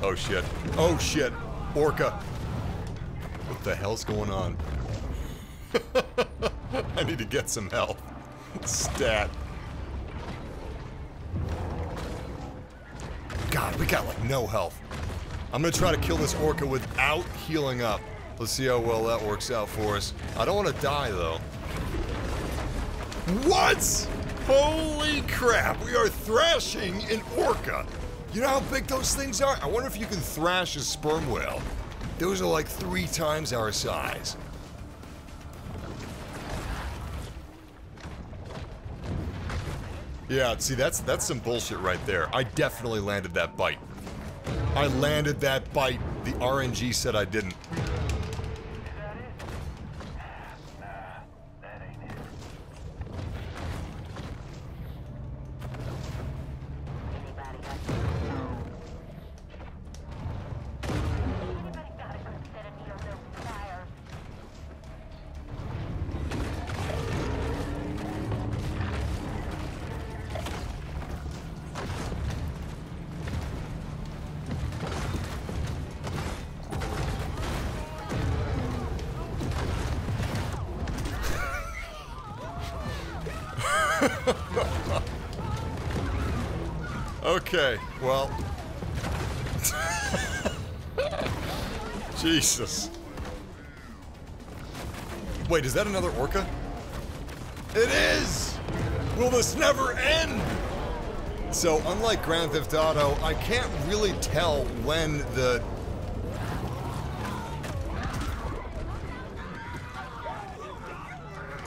Oh shit. Oh shit. Orca. What the hell's going on? I need to get some help. Stat. God, we got like no health. I'm gonna try to kill this orca without healing up. Let's see how well that works out for us. I don't want to die, though. What? Holy crap, we are thrashing an orca. You know how big those things are? I wonder if you can thrash a sperm whale. Those are like three times our size. Yeah, see, that's that's some bullshit right there. I definitely landed that bite. I landed that bite. The RNG said I didn't. That another orca? It is! Will this never end? So, unlike Grand Theft Auto, I can't really tell when the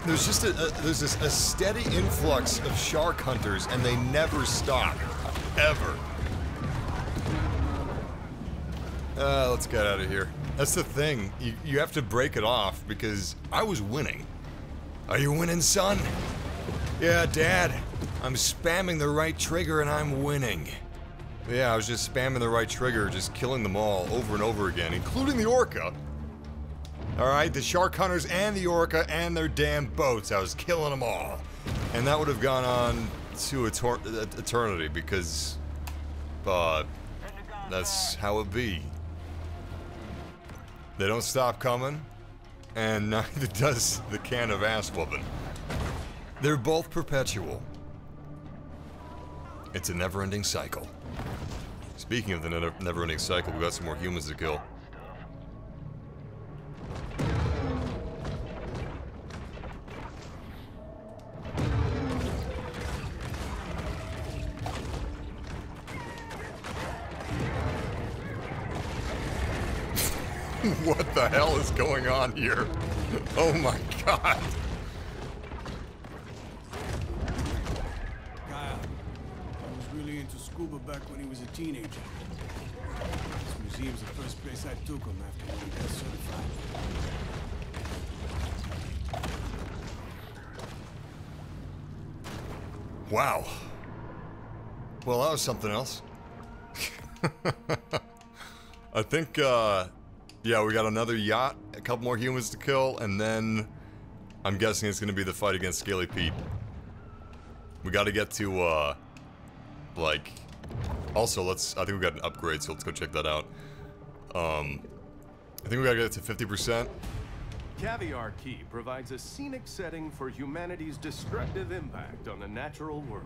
there's just a, a there's this a steady influx of shark hunters, and they never stop, ever. Uh, let's get out of here. That's the thing. You you have to break it off because I was winning. Are you winning, son? Yeah, Dad. I'm spamming the right trigger and I'm winning. Yeah, I was just spamming the right trigger, just killing them all over and over again, including the orca. Alright, the shark hunters and the orca and their damn boats. I was killing them all. And that would have gone on to eternity because, uh, that's how it be. They don't stop coming, and neither does the can of ass whooping. They're both perpetual. It's a never-ending cycle. Speaking of the never-ending cycle, we got some more humans to kill. what the hell is going on here? Oh my god. Kyle, I was really into scuba back when he was a teenager. This museum's the first place I took him after he got certified. Wow. Well, that was something else. I think, uh, yeah, we got another yacht, a couple more humans to kill, and then I'm guessing it's going to be the fight against Scaly Pete. We got to get to, uh, like, also, let's, I think we got an upgrade, so let's go check that out. Um, I think we got to get to 50%. Caviar Key provides a scenic setting for humanity's destructive impact on the natural world.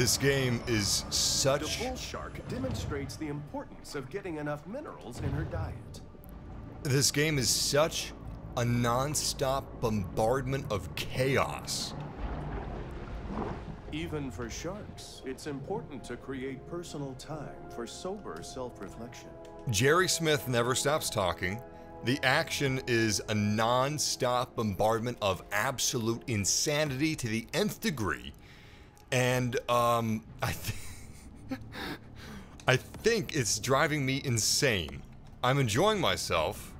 This game is such... The bull shark demonstrates the importance of getting enough minerals in her diet. This game is such a non-stop bombardment of chaos. Even for sharks, it's important to create personal time for sober self-reflection. Jerry Smith never stops talking. The action is a non-stop bombardment of absolute insanity to the nth degree. And um I th I think it's driving me insane. I'm enjoying myself.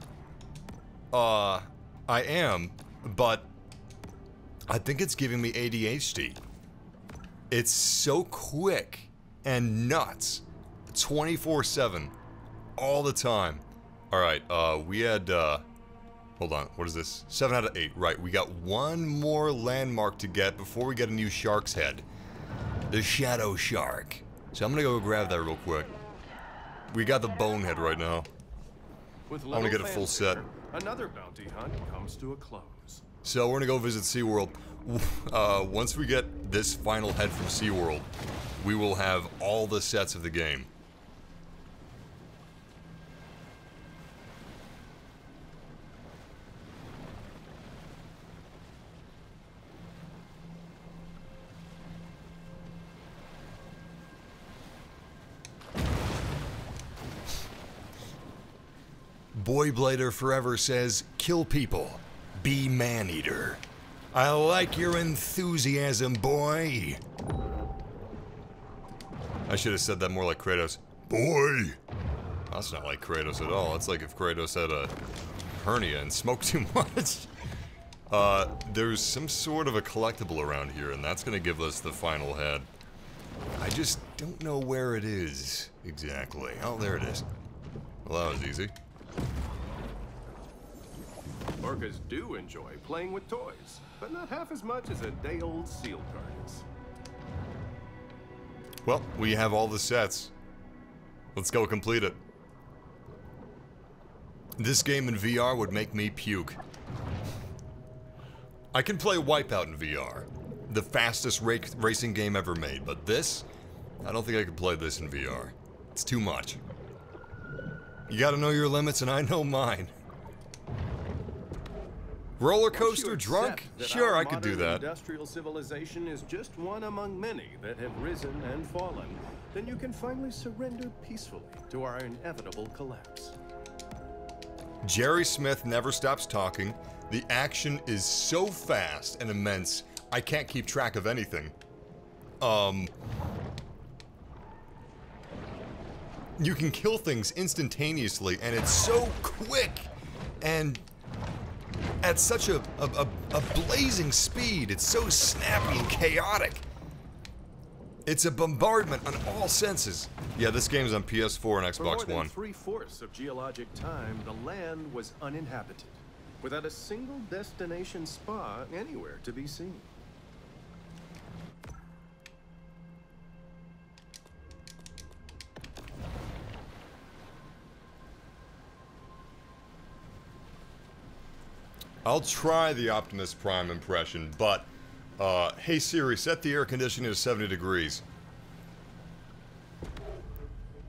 Uh I am, but I think it's giving me ADHD. It's so quick and nuts. 24/7 all the time. All right, uh we had uh hold on. What is this? 7 out of 8. Right, we got one more landmark to get before we get a new shark's head. The shadow shark. So I'm going to go grab that real quick. We got the bonehead right now. With I wanna get a full set. Another bounty hunt comes to a close. So we're gonna go visit SeaWorld. Uh, once we get this final head from SeaWorld, we will have all the sets of the game. Boy Blader Forever says, kill people, be man-eater. I like your enthusiasm, boy. I should have said that more like Kratos. Boy! That's not like Kratos at all. It's like if Kratos had a hernia and smoked too much. Uh, there's some sort of a collectible around here, and that's gonna give us the final head. I just don't know where it is exactly. Oh, there it is. Well, that was easy. Orcas do enjoy playing with toys, but not half as much as a day-old seal carcass. Well, we have all the sets. Let's go complete it. This game in VR would make me puke. I can play Wipeout in VR, the fastest ra racing game ever made, but this, I don't think I could play this in VR. It's too much. You gotta know your limits, and I know mine. Roller coaster drunk? Sure, I could do that. Industrial civilization is just one among many that have risen and fallen. Then you can finally surrender peacefully to our inevitable collapse. Jerry Smith never stops talking. The action is so fast and immense, I can't keep track of anything. Um. You can kill things instantaneously, and it's so quick and at such a, a, a, a blazing speed. It's so snappy and chaotic. It's a bombardment on all senses. Yeah, this game's on PS4 and For more Xbox than One. three-fourths of geologic time, the land was uninhabited, without a single destination spa anywhere to be seen. I'll try the Optimus Prime impression, but uh, hey Siri, set the air conditioning to 70 degrees.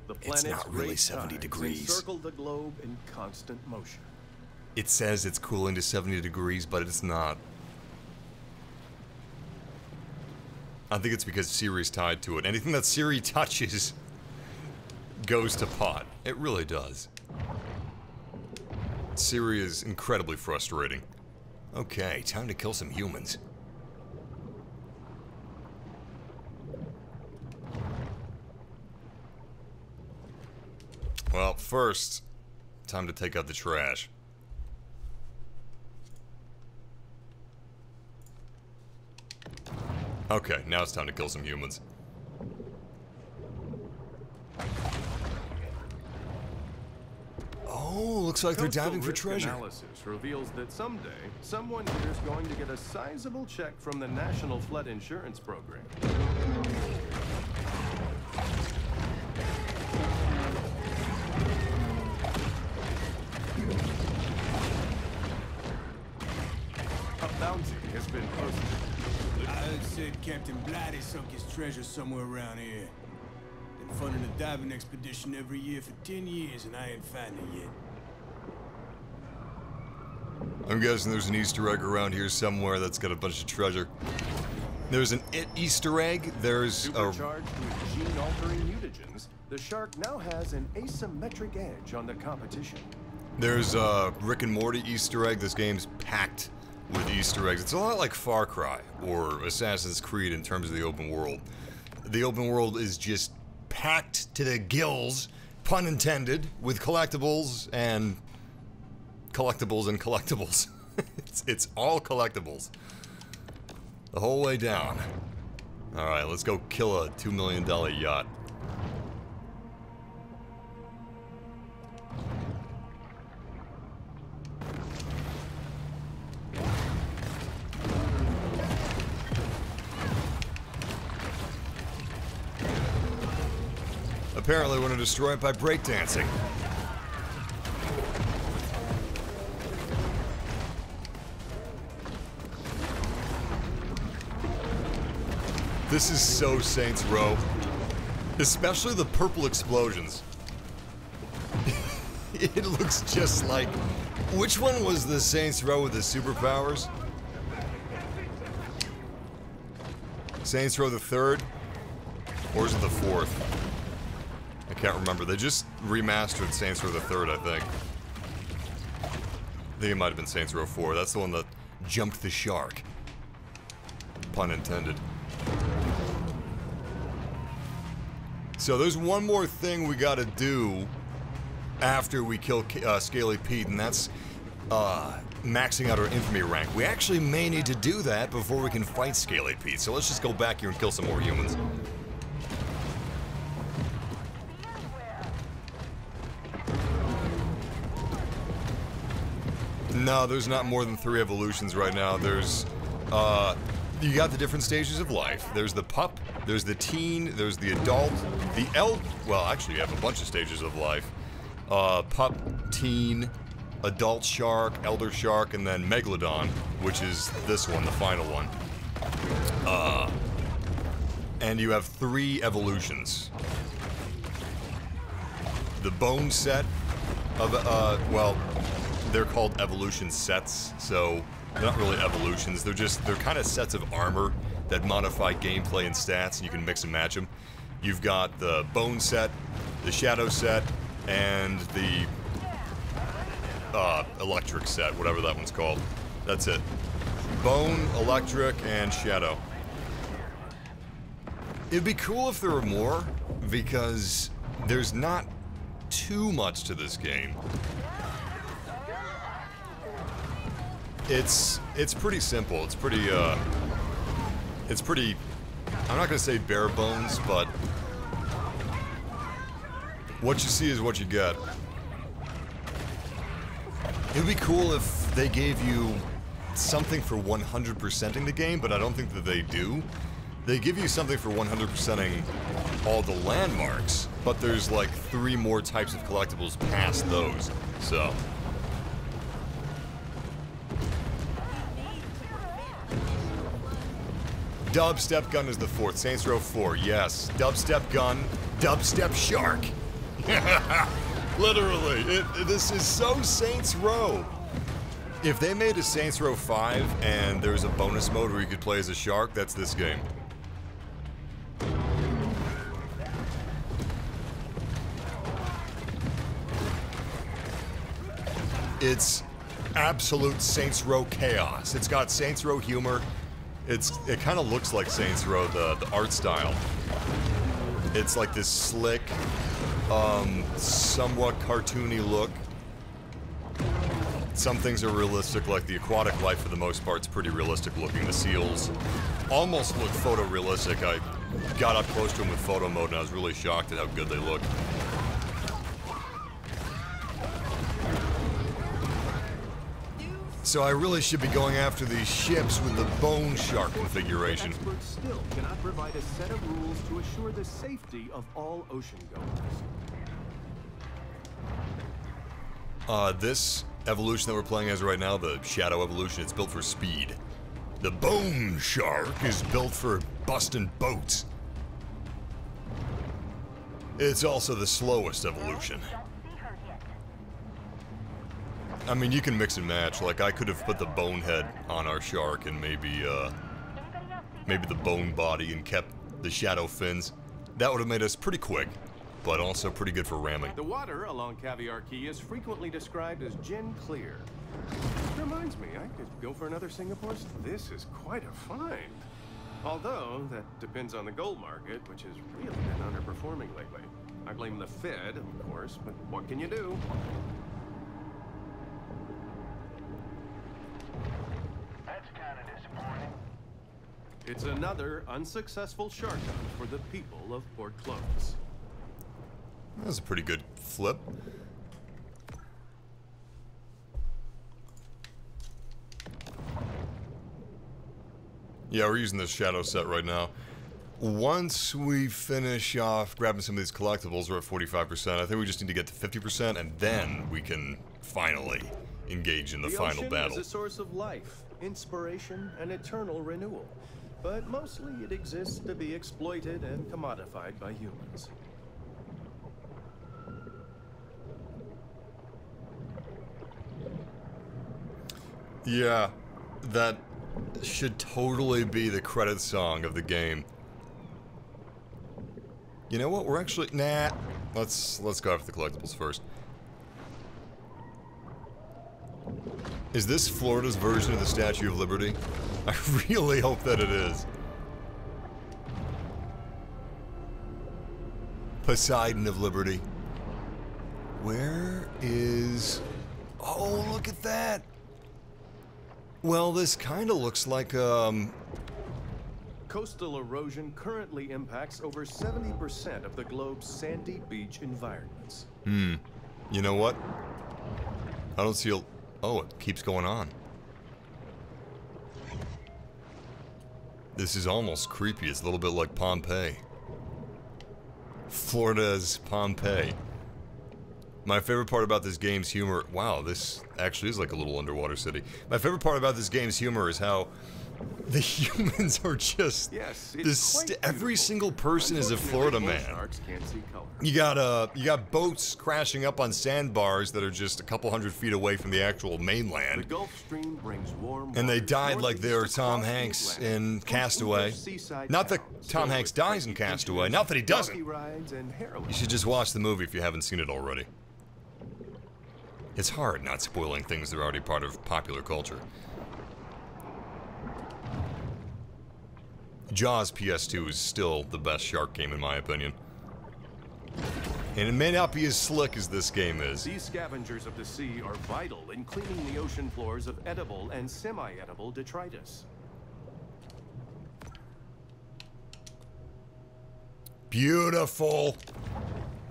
The It's not really 70 degrees. Encircle the globe in constant motion. It says it's cooling to 70 degrees, but it's not. I think it's because Siri's tied to it. Anything that Siri touches goes to pot. It really does. Siri is incredibly frustrating. Okay, time to kill some humans. Well, first, time to take out the trash. Okay, now it's time to kill some humans. Oh, looks like they're diving for treasure. analysis reveals that someday, someone here is going to get a sizable check from the National Flood Insurance Program. A bounty has been posted. I heard said Captain Blighty sunk his treasure somewhere around here. Been funding a diving expedition every year for 10 years and I ain't found it yet. I'm guessing there's an Easter egg around here somewhere that's got a bunch of treasure. There's an it Easter egg. There's a Supercharged with gene-altering mutagens, the shark now has an asymmetric edge on the competition. there's a Rick and Morty Easter egg. This game's packed with Easter eggs. It's a lot like Far Cry or Assassin's Creed in terms of the open world. The open world is just packed to the gills, pun intended, with collectibles and collectibles and collectibles. it's, it's all collectibles. The whole way down. Alright, let's go kill a $2 million yacht. Apparently, want to destroy it by breakdancing. This is so Saints Row. Especially the purple explosions. it looks just like. Which one was the Saints Row with the superpowers? Saints Row the third? Or is it the fourth? Can't remember. They just remastered Saints Row the third, I think. I think it might have been Saints Row 4. That's the one that jumped the shark. Pun intended. So there's one more thing we gotta do after we kill uh, Scaly Pete, and that's uh, maxing out our infamy rank. We actually may need to do that before we can fight Scaly Pete, so let's just go back here and kill some more humans. No, there's not more than three evolutions right now. There's, uh, you got the different stages of life. There's the pup, there's the teen, there's the adult, the eld. Well, actually, you have a bunch of stages of life. Uh, pup, teen, adult shark, elder shark, and then megalodon, which is this one, the final one. Uh, and you have three evolutions. The bone set of, uh, well, they're called evolution sets, so they're not really evolutions. They're just they're kind of sets of armor that modify gameplay and stats, and you can mix and match them. You've got the bone set, the shadow set, and the uh, electric set, whatever that one's called. That's it. Bone, electric, and shadow. It'd be cool if there were more, because there's not too much to this game. It's it's pretty simple. It's pretty uh it's pretty I'm not gonna say bare bones, but what you see is what you get. It'd be cool if they gave you something for 100%ing the game, but I don't think that they do. They give you something for 100%ing all the landmarks, but there's like three more types of collectibles past those. So, Dubstep Gun is the fourth. Saints Row 4, yes. Dubstep Gun, Dubstep Shark. Literally, it, this is so Saints Row. If they made a Saints Row 5 and there's a bonus mode where you could play as a shark, that's this game. It's absolute Saints Row chaos. It's got Saints Row humor. It's it kind of looks like Saints Row the the art style. It's like this slick, um, somewhat cartoony look. some things are realistic, like the aquatic life for the most part is pretty realistic looking. The seals almost look photorealistic. I got up close to them with photo mode and I was really shocked at how good they look. So I really should be going after these ships with the bone shark configuration. Experts still cannot provide a set of rules to assure the safety of all ocean goers. Uh, this evolution that we're playing as right now, the Shadow evolution, it's built for speed. The Bone Shark is built for busting boats. It's also the slowest evolution. I mean, you can mix and match. Like, I could have put the bonehead on our shark and maybe, uh, maybe the bone body and kept the shadow fins. That would have made us pretty quick, but also pretty good for ramming. The water along Caviar Key is frequently described as gin clear. Reminds me, I could go for another Singapore. This is quite a find. Although, that depends on the gold market, which has really been underperforming lately. I blame the Fed, of course, but what can you do? That's kind of disappointing. It's another unsuccessful shark hunt for the people of Port Clovis. That was a pretty good flip. Yeah, we're using this shadow set right now. Once we finish off grabbing some of these collectibles, we're at 45%. I think we just need to get to 50%, and then we can finally engage in the, the final ocean battle. is a source of life, inspiration, and eternal renewal. But mostly it exists to be exploited and commodified by humans. Yeah, that should totally be the credit song of the game. You know what? We're actually nah. Let's let's go after the collectibles first. Is this Florida's version of the Statue of Liberty? I really hope that it is. Poseidon of Liberty. Where is... Oh, look at that! Well, this kind of looks like, um... Coastal erosion currently impacts over 70% of the globe's sandy beach environments. Hmm. You know what? I don't see a... Oh, it keeps going on. This is almost creepy. It's a little bit like Pompeii. Florida's Pompeii. My favorite part about this game's humor... Wow, this actually is like a little underwater city. My favorite part about this game's humor is how the humans are just... Yes, the it's st- every single person is a Florida man. Sharks can't see color. You got uh, you got boats crashing up on sandbars that are just a couple hundred feet away from the actual The mainland. Gulf Stream brings warm And they died like they were Tom the Hanks in Castaway. Not that Tom Hanks dies in Castaway. Not that he doesn't. donkey rides, and heroin. You should just watch the movie if you haven't seen it already. It's hard not spoiling things that are already part of popular culture. Jaws PS2 is still the best shark game in my opinion. And it may not be as slick as this game is. These scavengers of the sea are vital in cleaning the ocean floors of edible and semi-edible detritus. Beautiful.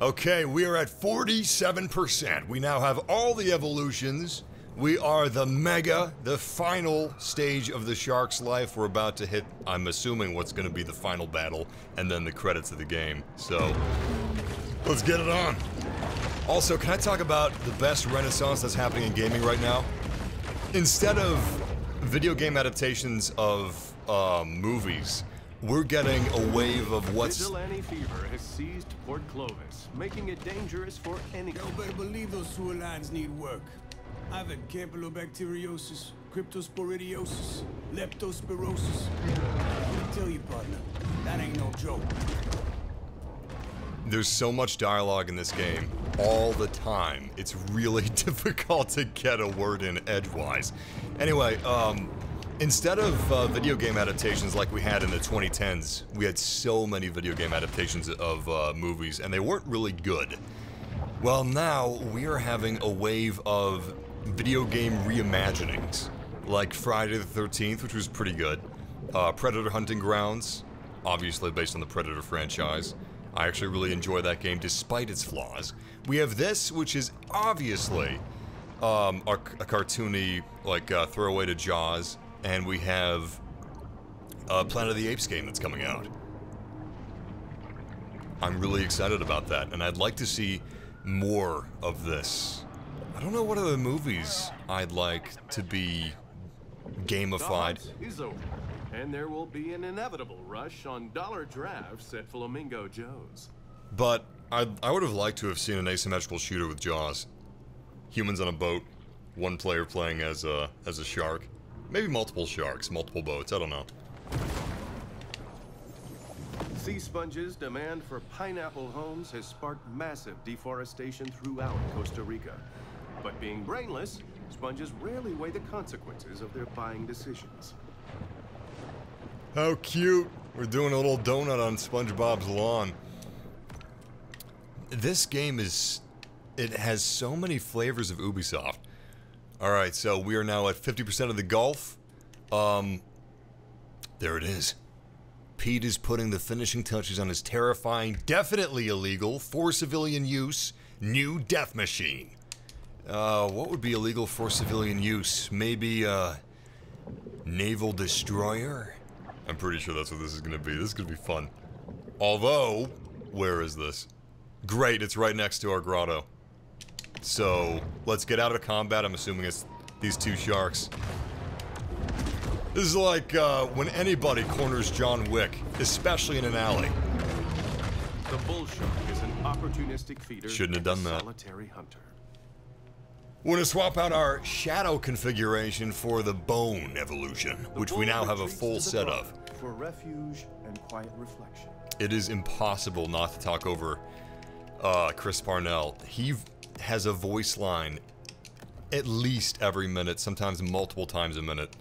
Okay, we are at 47%. We now have all the evolutions. We are the mega, the final stage of the shark's life. We're about to hit, I'm assuming, what's going to be the final battle, and then the credits of the game. So, let's get it on. Also, can I talk about the best renaissance that's happening in gaming right now? Instead of video game adaptations of um, movies, we're getting a wave of what's Vigilante fever has seized Port Clovis, making it dangerous for any. Y'all better believe those sewer lines need work. I've had campylobacteriosis, cryptosporidiosis, leptospirosis. Let me tell you, partner, that ain't no joke. There's so much dialogue in this game all the time. It's really difficult to get a word in edgewise. Anyway, um, instead of uh, video game adaptations like we had in the 2010s, we had so many video game adaptations of uh, movies, and they weren't really good. Well, now we are having a wave of video game reimaginings, like Friday the 13th, which was pretty good. Uh, Predator Hunting Grounds, obviously based on the Predator franchise. I actually really enjoy that game despite its flaws. We have this, which is obviously um, a, a cartoony, like, uh, throwaway to Jaws, and we have a Planet of the Apes game that's coming out. I'm really excited about that, and I'd like to see more of this. I don't know what other movies I'd like to be gamified. Is over, and there will be an inevitable rush on dollar drafts at Flamingo Joe's. But I, I would have liked to have seen an asymmetrical shooter with Jaws. Humans on a boat, one player playing as a, as a shark. Maybe multiple sharks, multiple boats, I don't know. Sea sponges' demand for pineapple homes has sparked massive deforestation throughout Costa Rica. But being brainless, sponges rarely weigh the consequences of their buying decisions. How cute! We're doing a little donut on SpongeBob's lawn. This game is... It has so many flavors of Ubisoft. Alright, so we are now at 50% of the Gulf. Um... There it is. Pete is putting the finishing touches on his terrifying, definitely illegal, for civilian use, new death machine. Uh, what would be illegal for civilian use? Maybe, uh, naval destroyer? I'm pretty sure that's what this is gonna be. This is gonna be fun. Although, where is this? Great, it's right next to our grotto. So, let's get out of combat. I'm assuming it's these two sharks. This is like uh, when anybody corners John Wick, especially in an alley. The bull shark is an opportunistic feeder Shouldn't have done that. solitary hunter. We're gonna swap out our shadow configuration for the bone evolution, The which we now have a full set of. For refuge and quiet reflection. It is impossible not to talk over uh, Chris Parnell. He has a voice line at least every minute, sometimes multiple times a minute.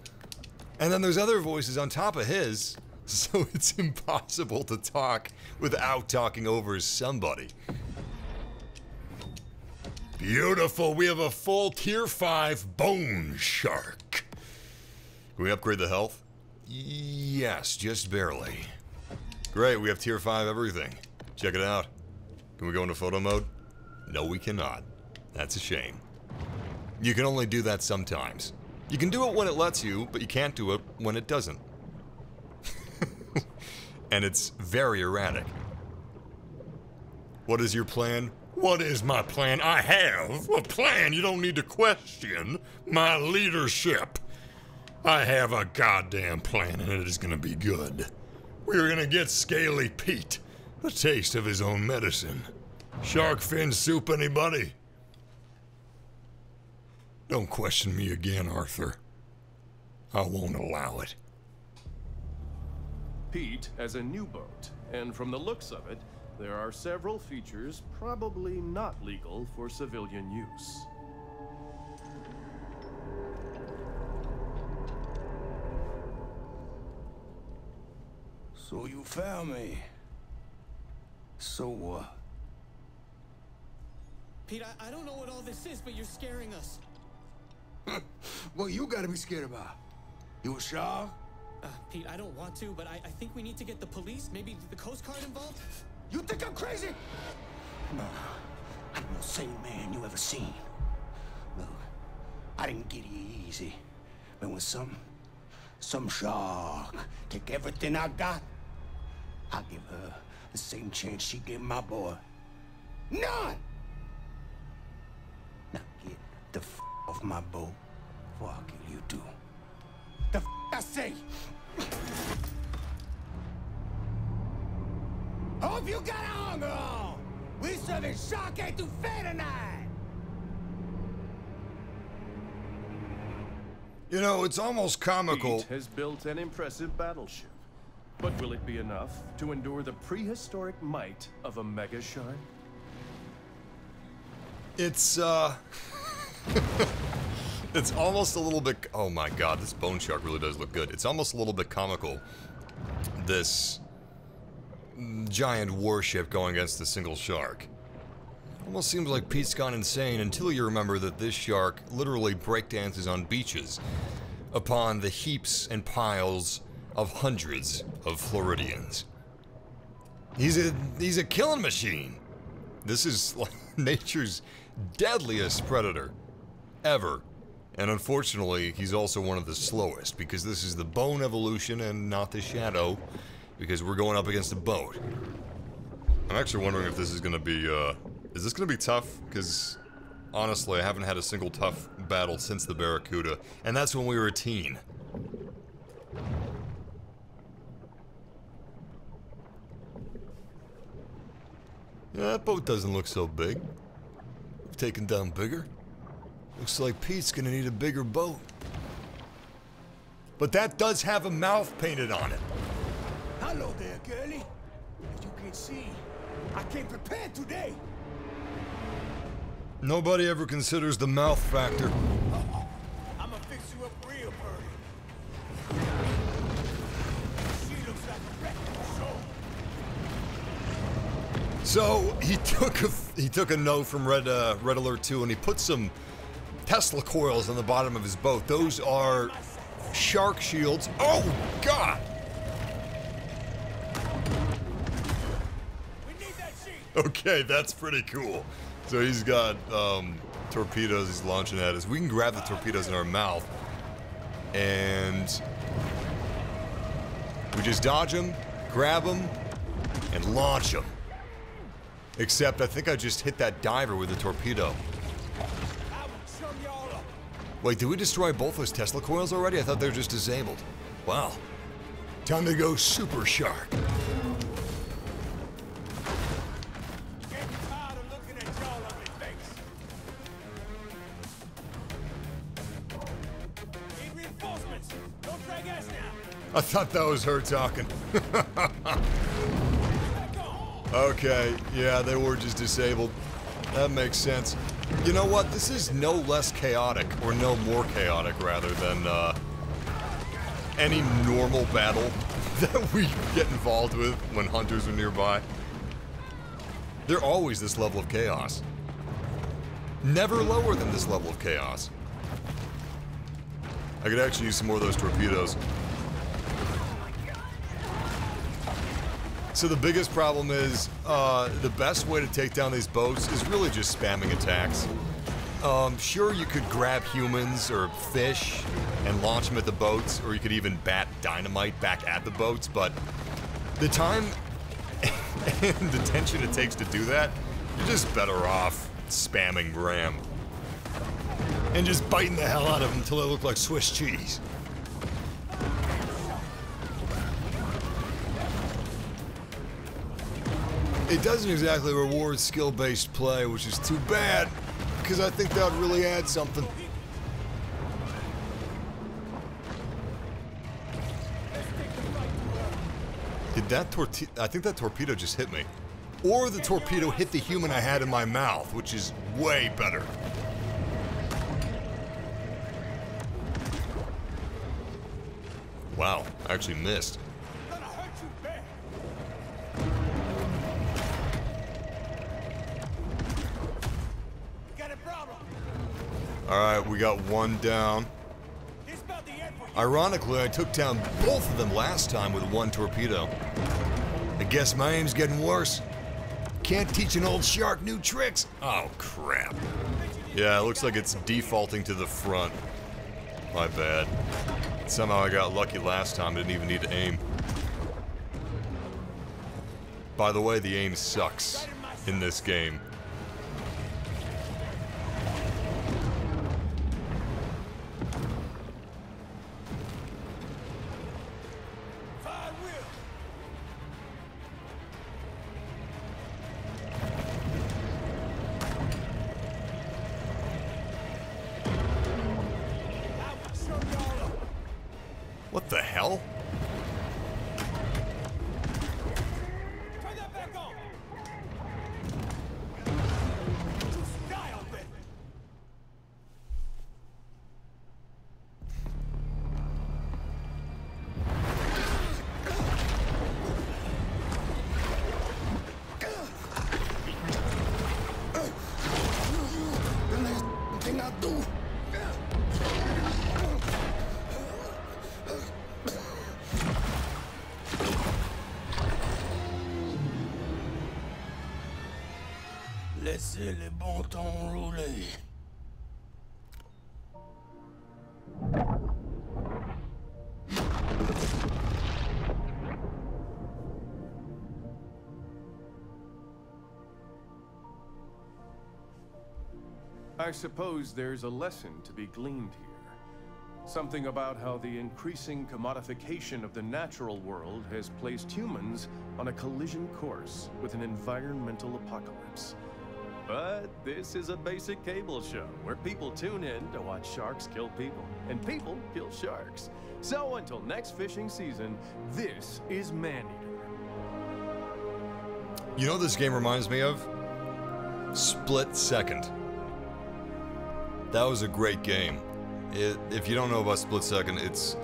And then there's other voices on top of his, so it's impossible to talk without talking over somebody. Beautiful, we have a full tier 5 bone shark. Can we upgrade the health? Yes, just barely. Great, we have tier 5 everything. Check it out. Can we go into photo mode? No, we cannot. That's a shame. You can only do that sometimes. You can do it when it lets you, but you can't do it when it doesn't. and it's very erratic. What is your plan? What is my plan? I have a plan. You don't need to question my leadership. I have a goddamn plan, and it is gonna be good. We're gonna get Scaly Pete a taste of his own medicine. Shark fin soup, anybody? Don't question me again, Arthur. I won't allow it. Pete has a new boat, and from the looks of it, there are several features probably not legal for civilian use. So you found me. So what? Pete, I, I don't know what all this is, but you're scaring us. What you gotta be scared about? You a shark? Uh, Pete, I don't want to, but I, I think we need to get the police, maybe the Coast Guard involved. You think I'm crazy? No, I'm the same man you ever seen. Look, I didn't get here easy. But when some, some shark take everything I got, I'll give her the same chance she gave my boy. None! Now get the f off my boat before I kill you too. The f I say! Hope you got a hunger on! We serving shark etouffee tonight! You know, it's almost comical. Pete has built an impressive battleship. But will it be enough to endure the prehistoric might of a mega shark? It's, uh. it's almost a little bit. Oh my god, this bone shark really does look good. It's almost a little bit comical. This giant warship going against a single shark. Almost seems like Pete's gone insane until you remember that this shark literally breakdances on beaches upon the heaps and piles of hundreds of Floridians. He's a he's a killing machine. This is like nature's deadliest predator ever. And unfortunately, he's also one of the slowest because this is the bone evolution and not the shadow because we're going up against a boat. I'm actually wondering if this is going to be uh is this going to be tough cuz honestly, I haven't had a single tough battle since the Barracuda, and that's when we were a teen. Yeah, that boat doesn't look so big. We've taken down bigger. Looks like Pete's gonna need a bigger boat. But that does have a mouth painted on it. Hello there, girlie. As you can see, I came prepared today. Nobody ever considers the mouth factor. I'ma fix you up real, Birdie. She looks like a wreck, sure. So he took a he took a note from Red uh, Red Alert 2 and he put some Tesla coils on the bottom of his boat. Those are shark shields. Oh God! Okay, that's pretty cool. So he's got um, torpedoes he's launching at us. We can grab the torpedoes in our mouth and we just dodge them, grab them, and launch them. Except I think I just hit that diver with a torpedo. Wait, did we destroy both those Tesla coils already? I thought they were just disabled. Wow. Time to go super shark. I thought that was her talking. Okay, yeah, they were just disabled. That makes sense. You know what? This is no less chaotic, or no more chaotic, rather, than uh, any normal battle that we get involved with when hunters are nearby. They're always this level of chaos. Never lower than this level of chaos. I could actually use some more of those torpedoes. So the biggest problem is uh, the best way to take down these boats is really just spamming attacks. Um, sure, you could grab humans or fish and launch them at the boats, or you could even bat dynamite back at the boats, but the time and the tension it takes to do that, you're just better off spamming Ram. And just biting the hell out of them until they look like Swiss cheese. It doesn't exactly reward skill-based play, which is too bad, because I think that would really add something. Did that torpedo? I think that torpedo just hit me. Or the torpedo hit the human I had in my mouth, which is way better. Wow, I actually missed. Alright, we got one down. Ironically, I took down both of them last time with one torpedo. I guess my aim's getting worse. Can't teach an old shark new tricks. Oh, crap. Yeah, it looks like it's defaulting to the front. My bad. Somehow I got lucky last time, I didn't even need to aim. By the way, the aim sucks in this game. I suppose there's a lesson to be gleaned here. Something about how the increasing commodification of the natural world has placed humans on a collision course with an environmental apocalypse. But this is a basic cable show where people tune in to watch sharks kill people, and people kill sharks. So until next fishing season, this is Maneater. You know this game reminds me of? Split Second. That was a great game. It, if you don't know about Split Second, it's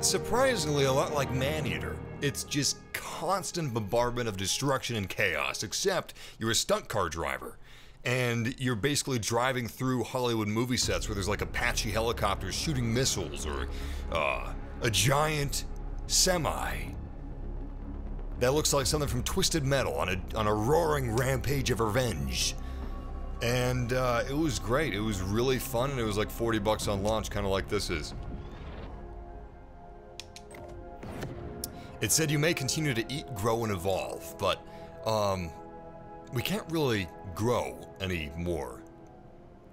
surprisingly a lot like Maneater. It's just constant bombardment of destruction and chaos, except you're a stunt car driver. And you're basically driving through Hollywood movie sets where there's like Apache helicopters shooting missiles or uh, a giant semi that looks like something from Twisted Metal on a, on a roaring rampage of revenge. And uh, it was great. It was really fun, and it was like 40 bucks on launch, kind of like this is. It said you may continue to eat, grow, and evolve, but um, we can't really grow anymore.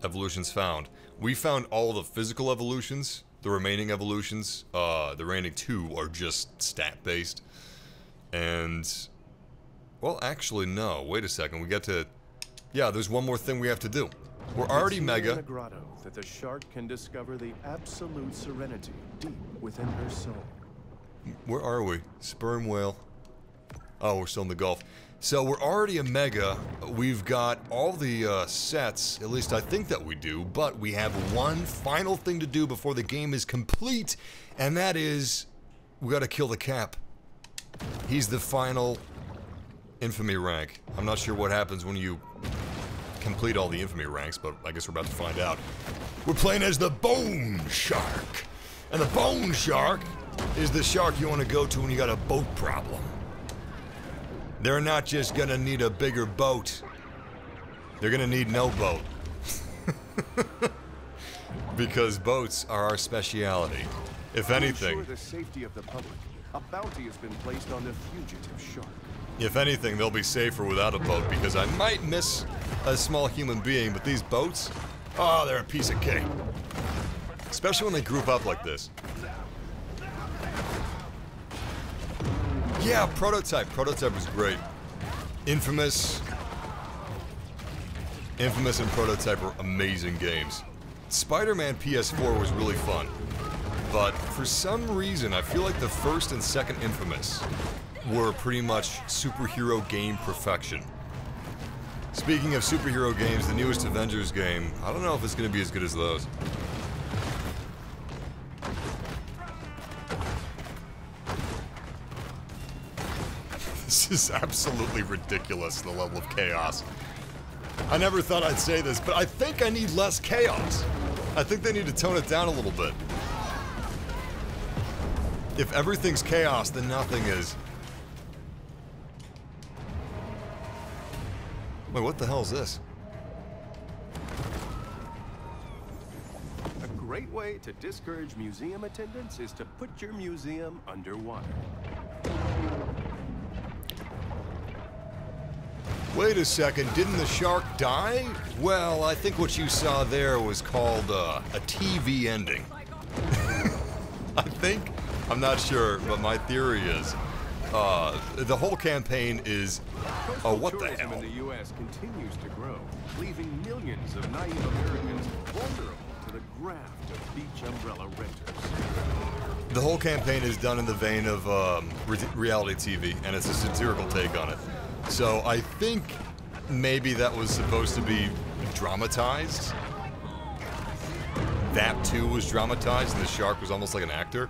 Evolutions found. We found all the physical evolutions. The remaining evolutions, uh, the remaining two, are just stat-based. And, well, actually, no. Wait a second. We got to... Yeah, there's one more thing we have to do. We're already mega. Grotto that the shark can discover the absolute serenity deep within her soul. Where are we? Sperm whale. Oh, we're still in the Gulf. So we're already a mega. We've got all the uh, sets, at least I think that we do, but we have one final thing to do before the game is complete, and that is we gotta kill the cap. He's the final infamy rank. I'm not sure what happens when you complete all the infamy ranks, but I guess we're about to find out. We're playing as the Bone Shark. And the Bone Shark is the shark you want to go to when you got a boat problem. They're not just gonna need a bigger boat. They're gonna need no boat. because boats are our speciality. If anything, the safety of the public, a bounty has been placed on the fugitive shark. If anything, they'll be safer without a boat because I might miss a small human being, but these boats, oh, they're a piece of cake. Especially when they group up like this. Yeah, Prototype. Prototype was great. Infamous. Infamous and Prototype were amazing games. Spider-Man PS4 was really fun. But for some reason, I feel like the first and second Infamous were pretty much superhero game perfection. Speaking of superhero games, the newest Avengers game, I don't know if it's going to be as good as those. This is absolutely ridiculous, the level of chaos. I never thought I'd say this, but I think I need less chaos. I think they need to tone it down a little bit. If everything's chaos, then nothing is. Wait, what the hell is this? A great way to discourage museum attendance is to put your museum underwater. Wait a second, didn't the shark die? Well, I think what you saw there was called uh, a TV ending. I think, I'm not sure, but my theory is uh, the whole campaign is. Oh, what the hell? in the U.S. continues to grow, leaving millions of naive Americans vulnerable to the graft of beach umbrella renters. The whole campaign is done in the vein of um, re- reality TV, and it's a satirical take on it. So I think maybe that was supposed to be dramatized. That too was dramatized, and the shark was almost like an actor.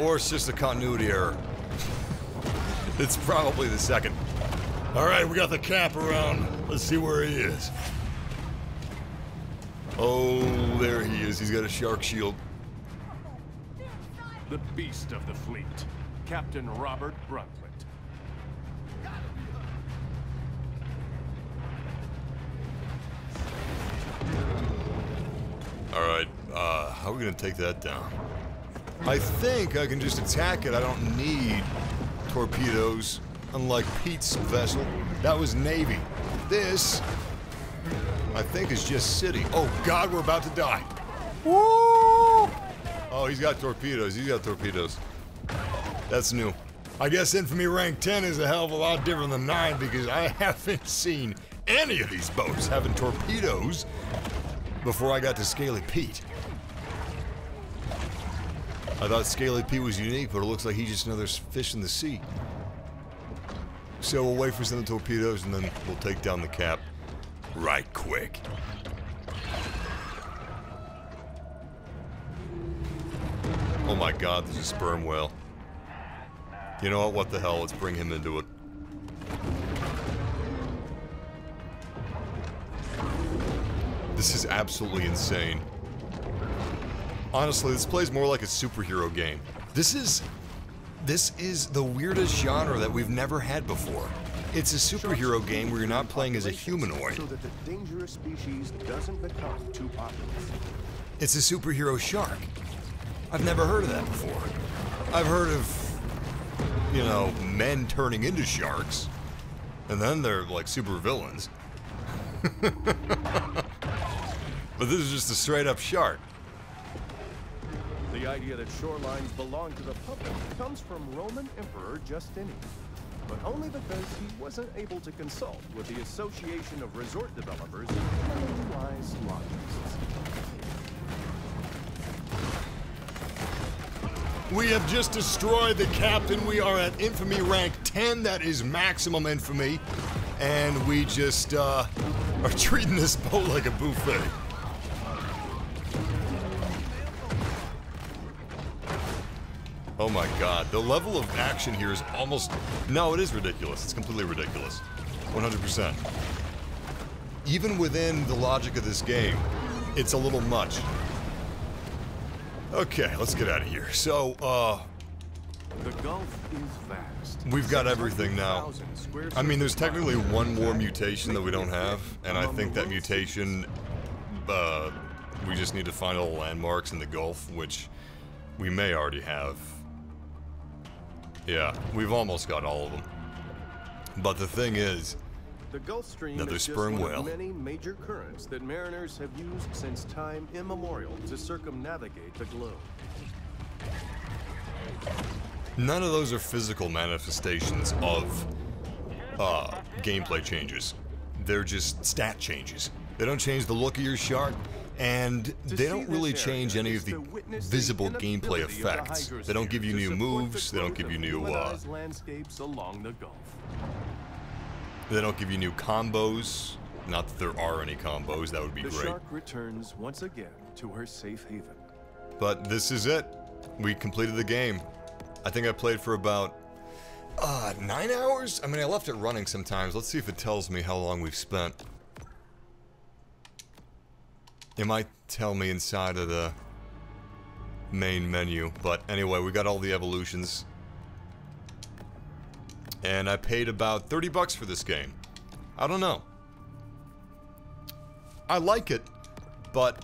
Or it's just a continuity error. it's probably the second. Alright, we got the cap around. Let's see where he is. Oh, there he is. He's got a shark shield. The beast of the fleet, Captain Robert Bruntlet. All right, uh, how are we gonna take that down? I think I can just attack it. I don't need torpedoes, unlike Pete's vessel. That was Navy. This, I think, is just City. Oh, God, we're about to die. Woo! Oh, he's got torpedoes. He's got torpedoes. That's new. I guess Infamy Rank 10 is a hell of a lot different than 9 because I haven't seen any of these boats having torpedoes before I got to Scaly Pete. I thought Scaly P was unique, but it looks like he's just another fish in the sea. So we'll wait for some torpedoes and then we'll take down the cap right quick. Oh my god, there's a sperm whale. You know what? What the hell? Let's bring him into it. This is absolutely insane. Honestly, this plays more like a superhero game. This is... This is the weirdest genre that we've never had before. It's a superhero game where you're not playing as a humanoid. So that the dangerous species doesn't become too populous. It's a superhero shark. I've never heard of that before. I've heard of, you know, men turning into sharks. And then they're like super villains. but this is just a straight up shark. The idea that shorelines belong to the public comes from Roman Emperor Justinian, but only because he wasn't able to consult with the Association of Resort Developers and wise lobbyists. We have just destroyed the captain. We are at infamy rank 10. That is maximum infamy. And we just uh, are treating this boat like a buffet. Oh my god, the level of action here is almost... No, it is ridiculous. It's completely ridiculous. 100%. Even within the logic of this game, it's a little much. Okay, let's get out of here. So, uh, The Gulf is vast. we've got everything now. I mean, there's technically one more mutation that we don't have, and I think that mutation, uh, we just need to find all the landmarks in the Gulf, which we may already have. Yeah, we've almost got all of them. But the thing is, The Gulf Stream Another is just sperm one whale. of many major currents that mariners have used since time immemorial to circumnavigate the globe. none of those are physical manifestations of uh, gameplay changes. They're just stat changes. They don't change the look of your shark, and they don't really change any of the to witness the visible gameplay inability of the effects. They don't give you new moves. They don't give you new. Uh, landscapes along the Gulf. they don't give you new combos. Not that there are any combos. That would be The great. shark returns once again to her safe haven. But this is it. We completed the game. I think I played for about uh, nine hours. I mean, I left it running sometimes. Let's see if it tells me how long we've spent. It might tell me inside of the main menu. But anyway, we got all the evolutions. And I paid about 30 bucks for this game. I don't know. I like it, but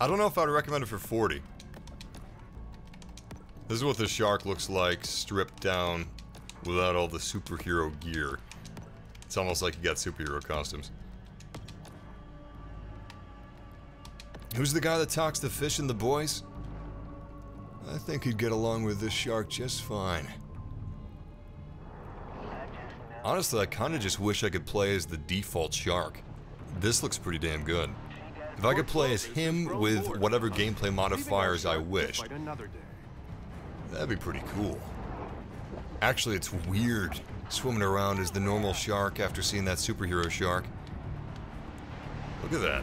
I don't know if I'd recommend it for 40. This is what the shark looks like, stripped down without all the superhero gear. It's almost like you got superhero costumes. Who's the guy that talks to fish and the boys? I think he'd get along with this shark just fine. Honestly, I kind of just wish I could play as the default shark. This looks pretty damn good. If I could play as him with whatever gameplay modifiers I wish, Fight another day. that'd be pretty cool. Actually, it's weird swimming around as the normal shark after seeing that superhero shark. Look at that.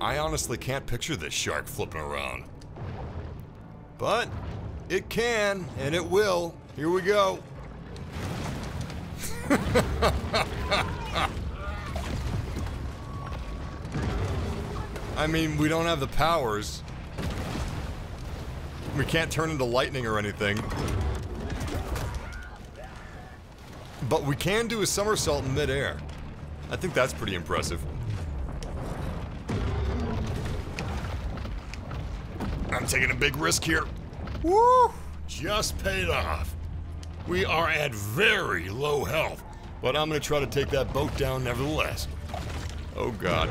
I honestly can't picture this shark flipping around. But it can, and it will. Here we go. I mean, we don't have the powers. We can't turn into lightning or anything but we can do a somersault in midair. I think that's pretty impressive. I'm taking a big risk here. Woo! Just paid off. We are at very low health, but I'm gonna try to take that boat down nevertheless. Oh god.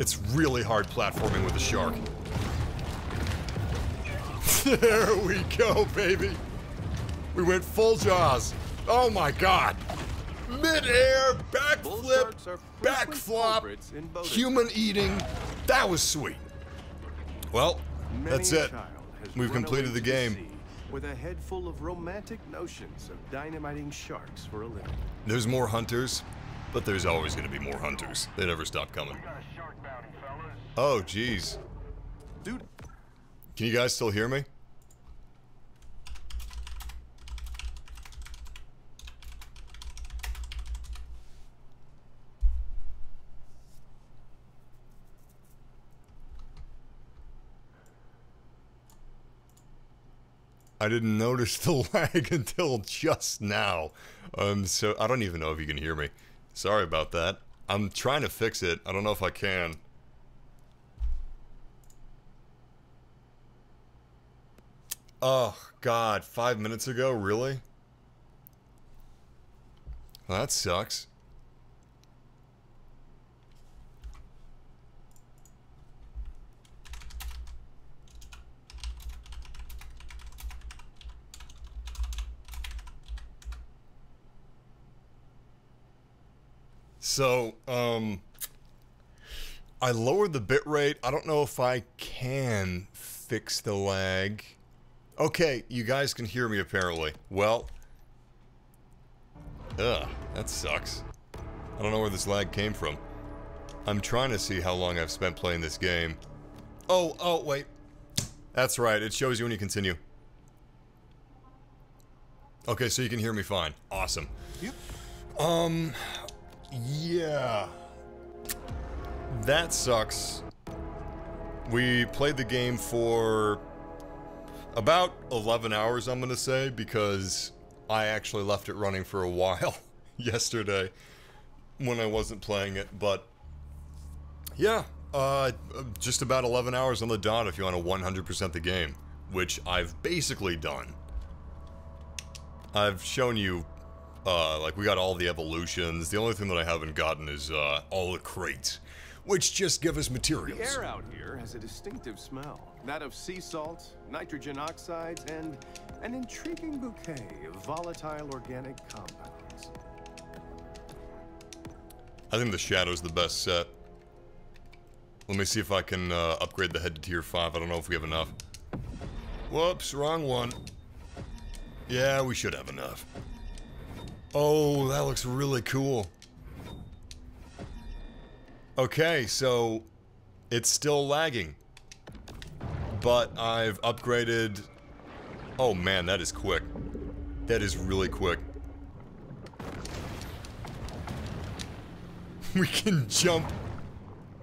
It's really hard platforming with a shark. There we go, baby. We went full jaws. Oh my god. Mid-air, backflip, sharks are frequent backflop, culprits in boating. human eating. That was sweet. Well, that's it. We've completed the game. With a head full of romantic notions of dynamiting sharks for a living. There's more hunters, but there's always going to be more hunters. They never stop coming. Got a shark bounty, fellas. Oh, jeez. Dude, Can you guys still hear me? I didn't notice the lag until just now. Um, so I don't even know if you can hear me. Sorry about that. I'm trying to fix it. I don't know if I can. Oh, God. Five minutes ago? Really? Well, that sucks. So, um, I lowered the bitrate. I don't know if I can fix the lag. Okay, you guys can hear me apparently. Well, ugh, that sucks. I don't know where this lag came from. I'm trying to see how long I've spent playing this game. Oh, oh, wait. That's right, it shows you when you continue. Okay, so you can hear me fine. Awesome. Yep. Um, yeah. That sucks. We played the game for about 11 hours, I'm going to say, because I actually left it running for a while yesterday when I wasn't playing it. But yeah, uh, just about 11 hours on the dot if you want to 100% the game, which I've basically done. I've shown you, uh, like, we got all the evolutions. The only thing that I haven't gotten is uh, all the crates, which just give us materials. the air out here has a distinctive smell. That of sea salt, nitrogen oxides, and an intriguing bouquet of volatile organic compounds. I think the Shadow's the best set. Let me see if I can uh, upgrade the head to tier 5. I don't know if we have enough. Whoops, wrong one. Yeah, we should have enough. Oh, that looks really cool. Okay, so it's still lagging. But I've upgraded... Oh man, that is quick. That is really quick. we can jump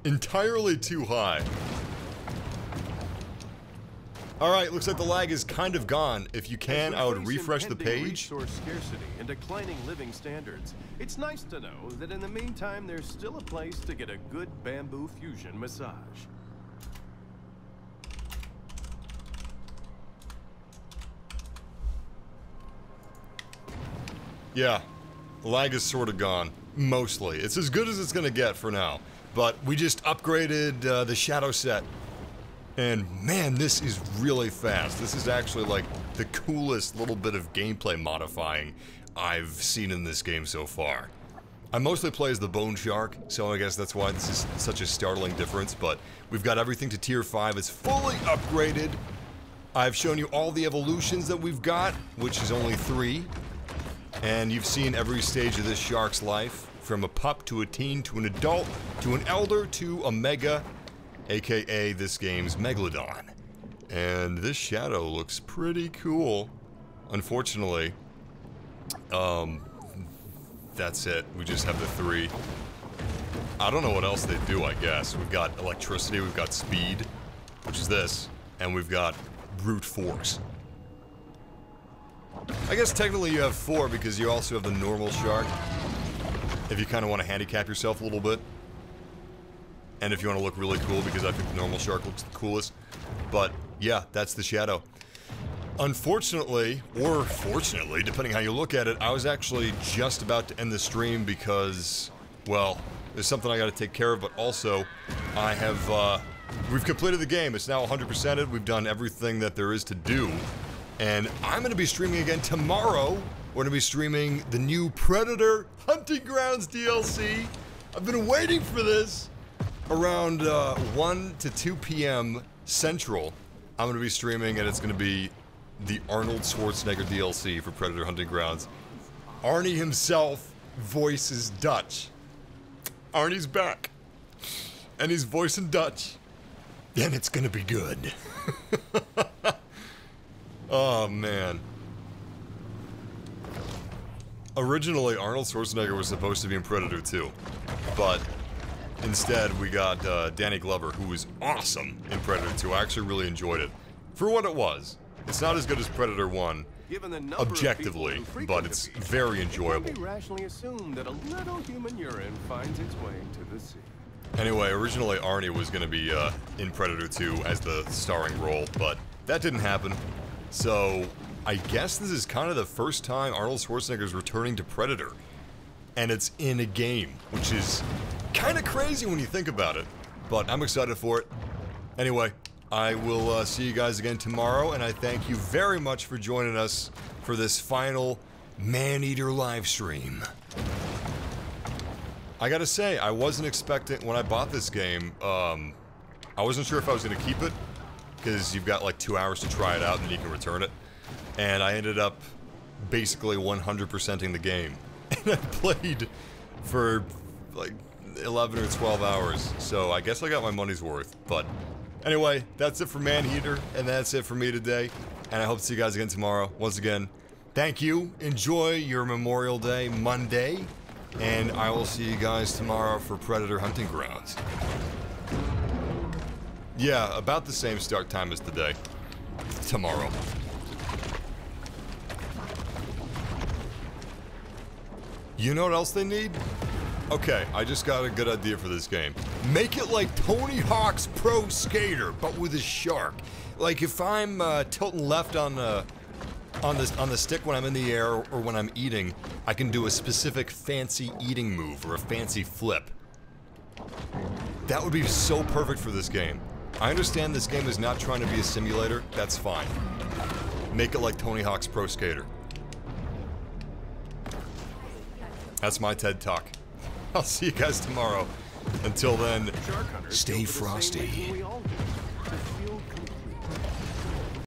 entirely too high. Alright, looks like the lag is kind of gone. If you can, I would refresh the page. Resource scarcity and declining living standards. It's nice to know that in the meantime, there's still a place to get a good bamboo fusion massage. Yeah, lag is sort of gone. Mostly. It's as good as it's going to get for now. But we just upgraded uh, the shadow set. And man, this is really fast. This is actually like the coolest little bit of gameplay modifying I've seen in this game so far. I mostly play as the Bone Shark, so I guess that's why this is such a startling difference, but we've got everything to tier 5. It's fully upgraded. I've shown you all the evolutions that we've got, which is only three. And you've seen every stage of this shark's life, from a pup to a teen to an adult to an elder to a mega, aka this game's Megalodon. And this shadow looks pretty cool. Unfortunately, um, that's it. We just have the three. I don't know what else they do, I guess. We've got electricity, we've got speed, which is this, and we've got brute force. I guess technically you have four because you also have the normal shark. if you kind of want to handicap yourself a little bit. And if you want to look really cool, because I think the normal shark looks the coolest. But yeah, that's the Shadow. Unfortunately, or fortunately, depending how you look at it, I was actually just about to end the stream because, well, there's something I got to take care of, but also I have, uh, we've completed the game. It's now 100%ed. We've done everything that there is to do. And I'm going to be streaming again tomorrow. We're going to be streaming the new Predator Hunting Grounds DLC. I've been waiting for this. Around uh, 1 to 2 p.m. Central, I'm going to be streaming, and it's going to be the Arnold Schwarzenegger DLC for Predator Hunting Grounds. Arnie himself voices Dutch. Arnie's back. And he's voicing Dutch. And it's gonna be good. oh, man. Originally, Arnold Schwarzenegger was supposed to be in Predator 2. But instead, we got uh, Danny Glover, who was awesome in Predator 2. I actually really enjoyed it. For what it was. It's not as good as Predator 1, objectively, but it's very enjoyable. It can be rationally assumed that a little human urine finds its way to the sea. Anyway, originally Arnie was going to be uh, in Predator 2 as the starring role, but that didn't happen. So, I guess this is kind of the first time Arnold Schwarzenegger is returning to Predator. And it's in a game, which is kind of crazy when you think about it. But I'm excited for it. Anyway, I will uh, see you guys again tomorrow, and I thank you very much for joining us for this final Maneater live stream. I gotta say, I wasn't expecting, when I bought this game, um, I wasn't sure if I was gonna keep it, because you've got like two hours to try it out and then you can return it. And I ended up basically 100%ing the game. And I played for like 11 or 12 hours, so I guess I got my money's worth, but Anyway, that's it for Maneater, and that's it for me today. And I hope to see you guys again tomorrow. Once again, thank you. Enjoy your Memorial Day Monday. And I will see you guys tomorrow for Predator Hunting Grounds. Yeah, about the same start time as today. Tomorrow. You know what else they need? Okay, I just got a good idea for this game. Make it like Tony Hawk's Pro Skater, but with a shark. Like if I'm uh, tilting left on the on the on the stick when I'm in the air or when I'm eating, I can do a specific fancy eating move or a fancy flip. That would be so perfect for this game. I understand this game is not trying to be a simulator. That's fine. Make it like Tony Hawk's Pro Skater. That's my TED Talk. I'll see you guys tomorrow. Until then, stay frosty.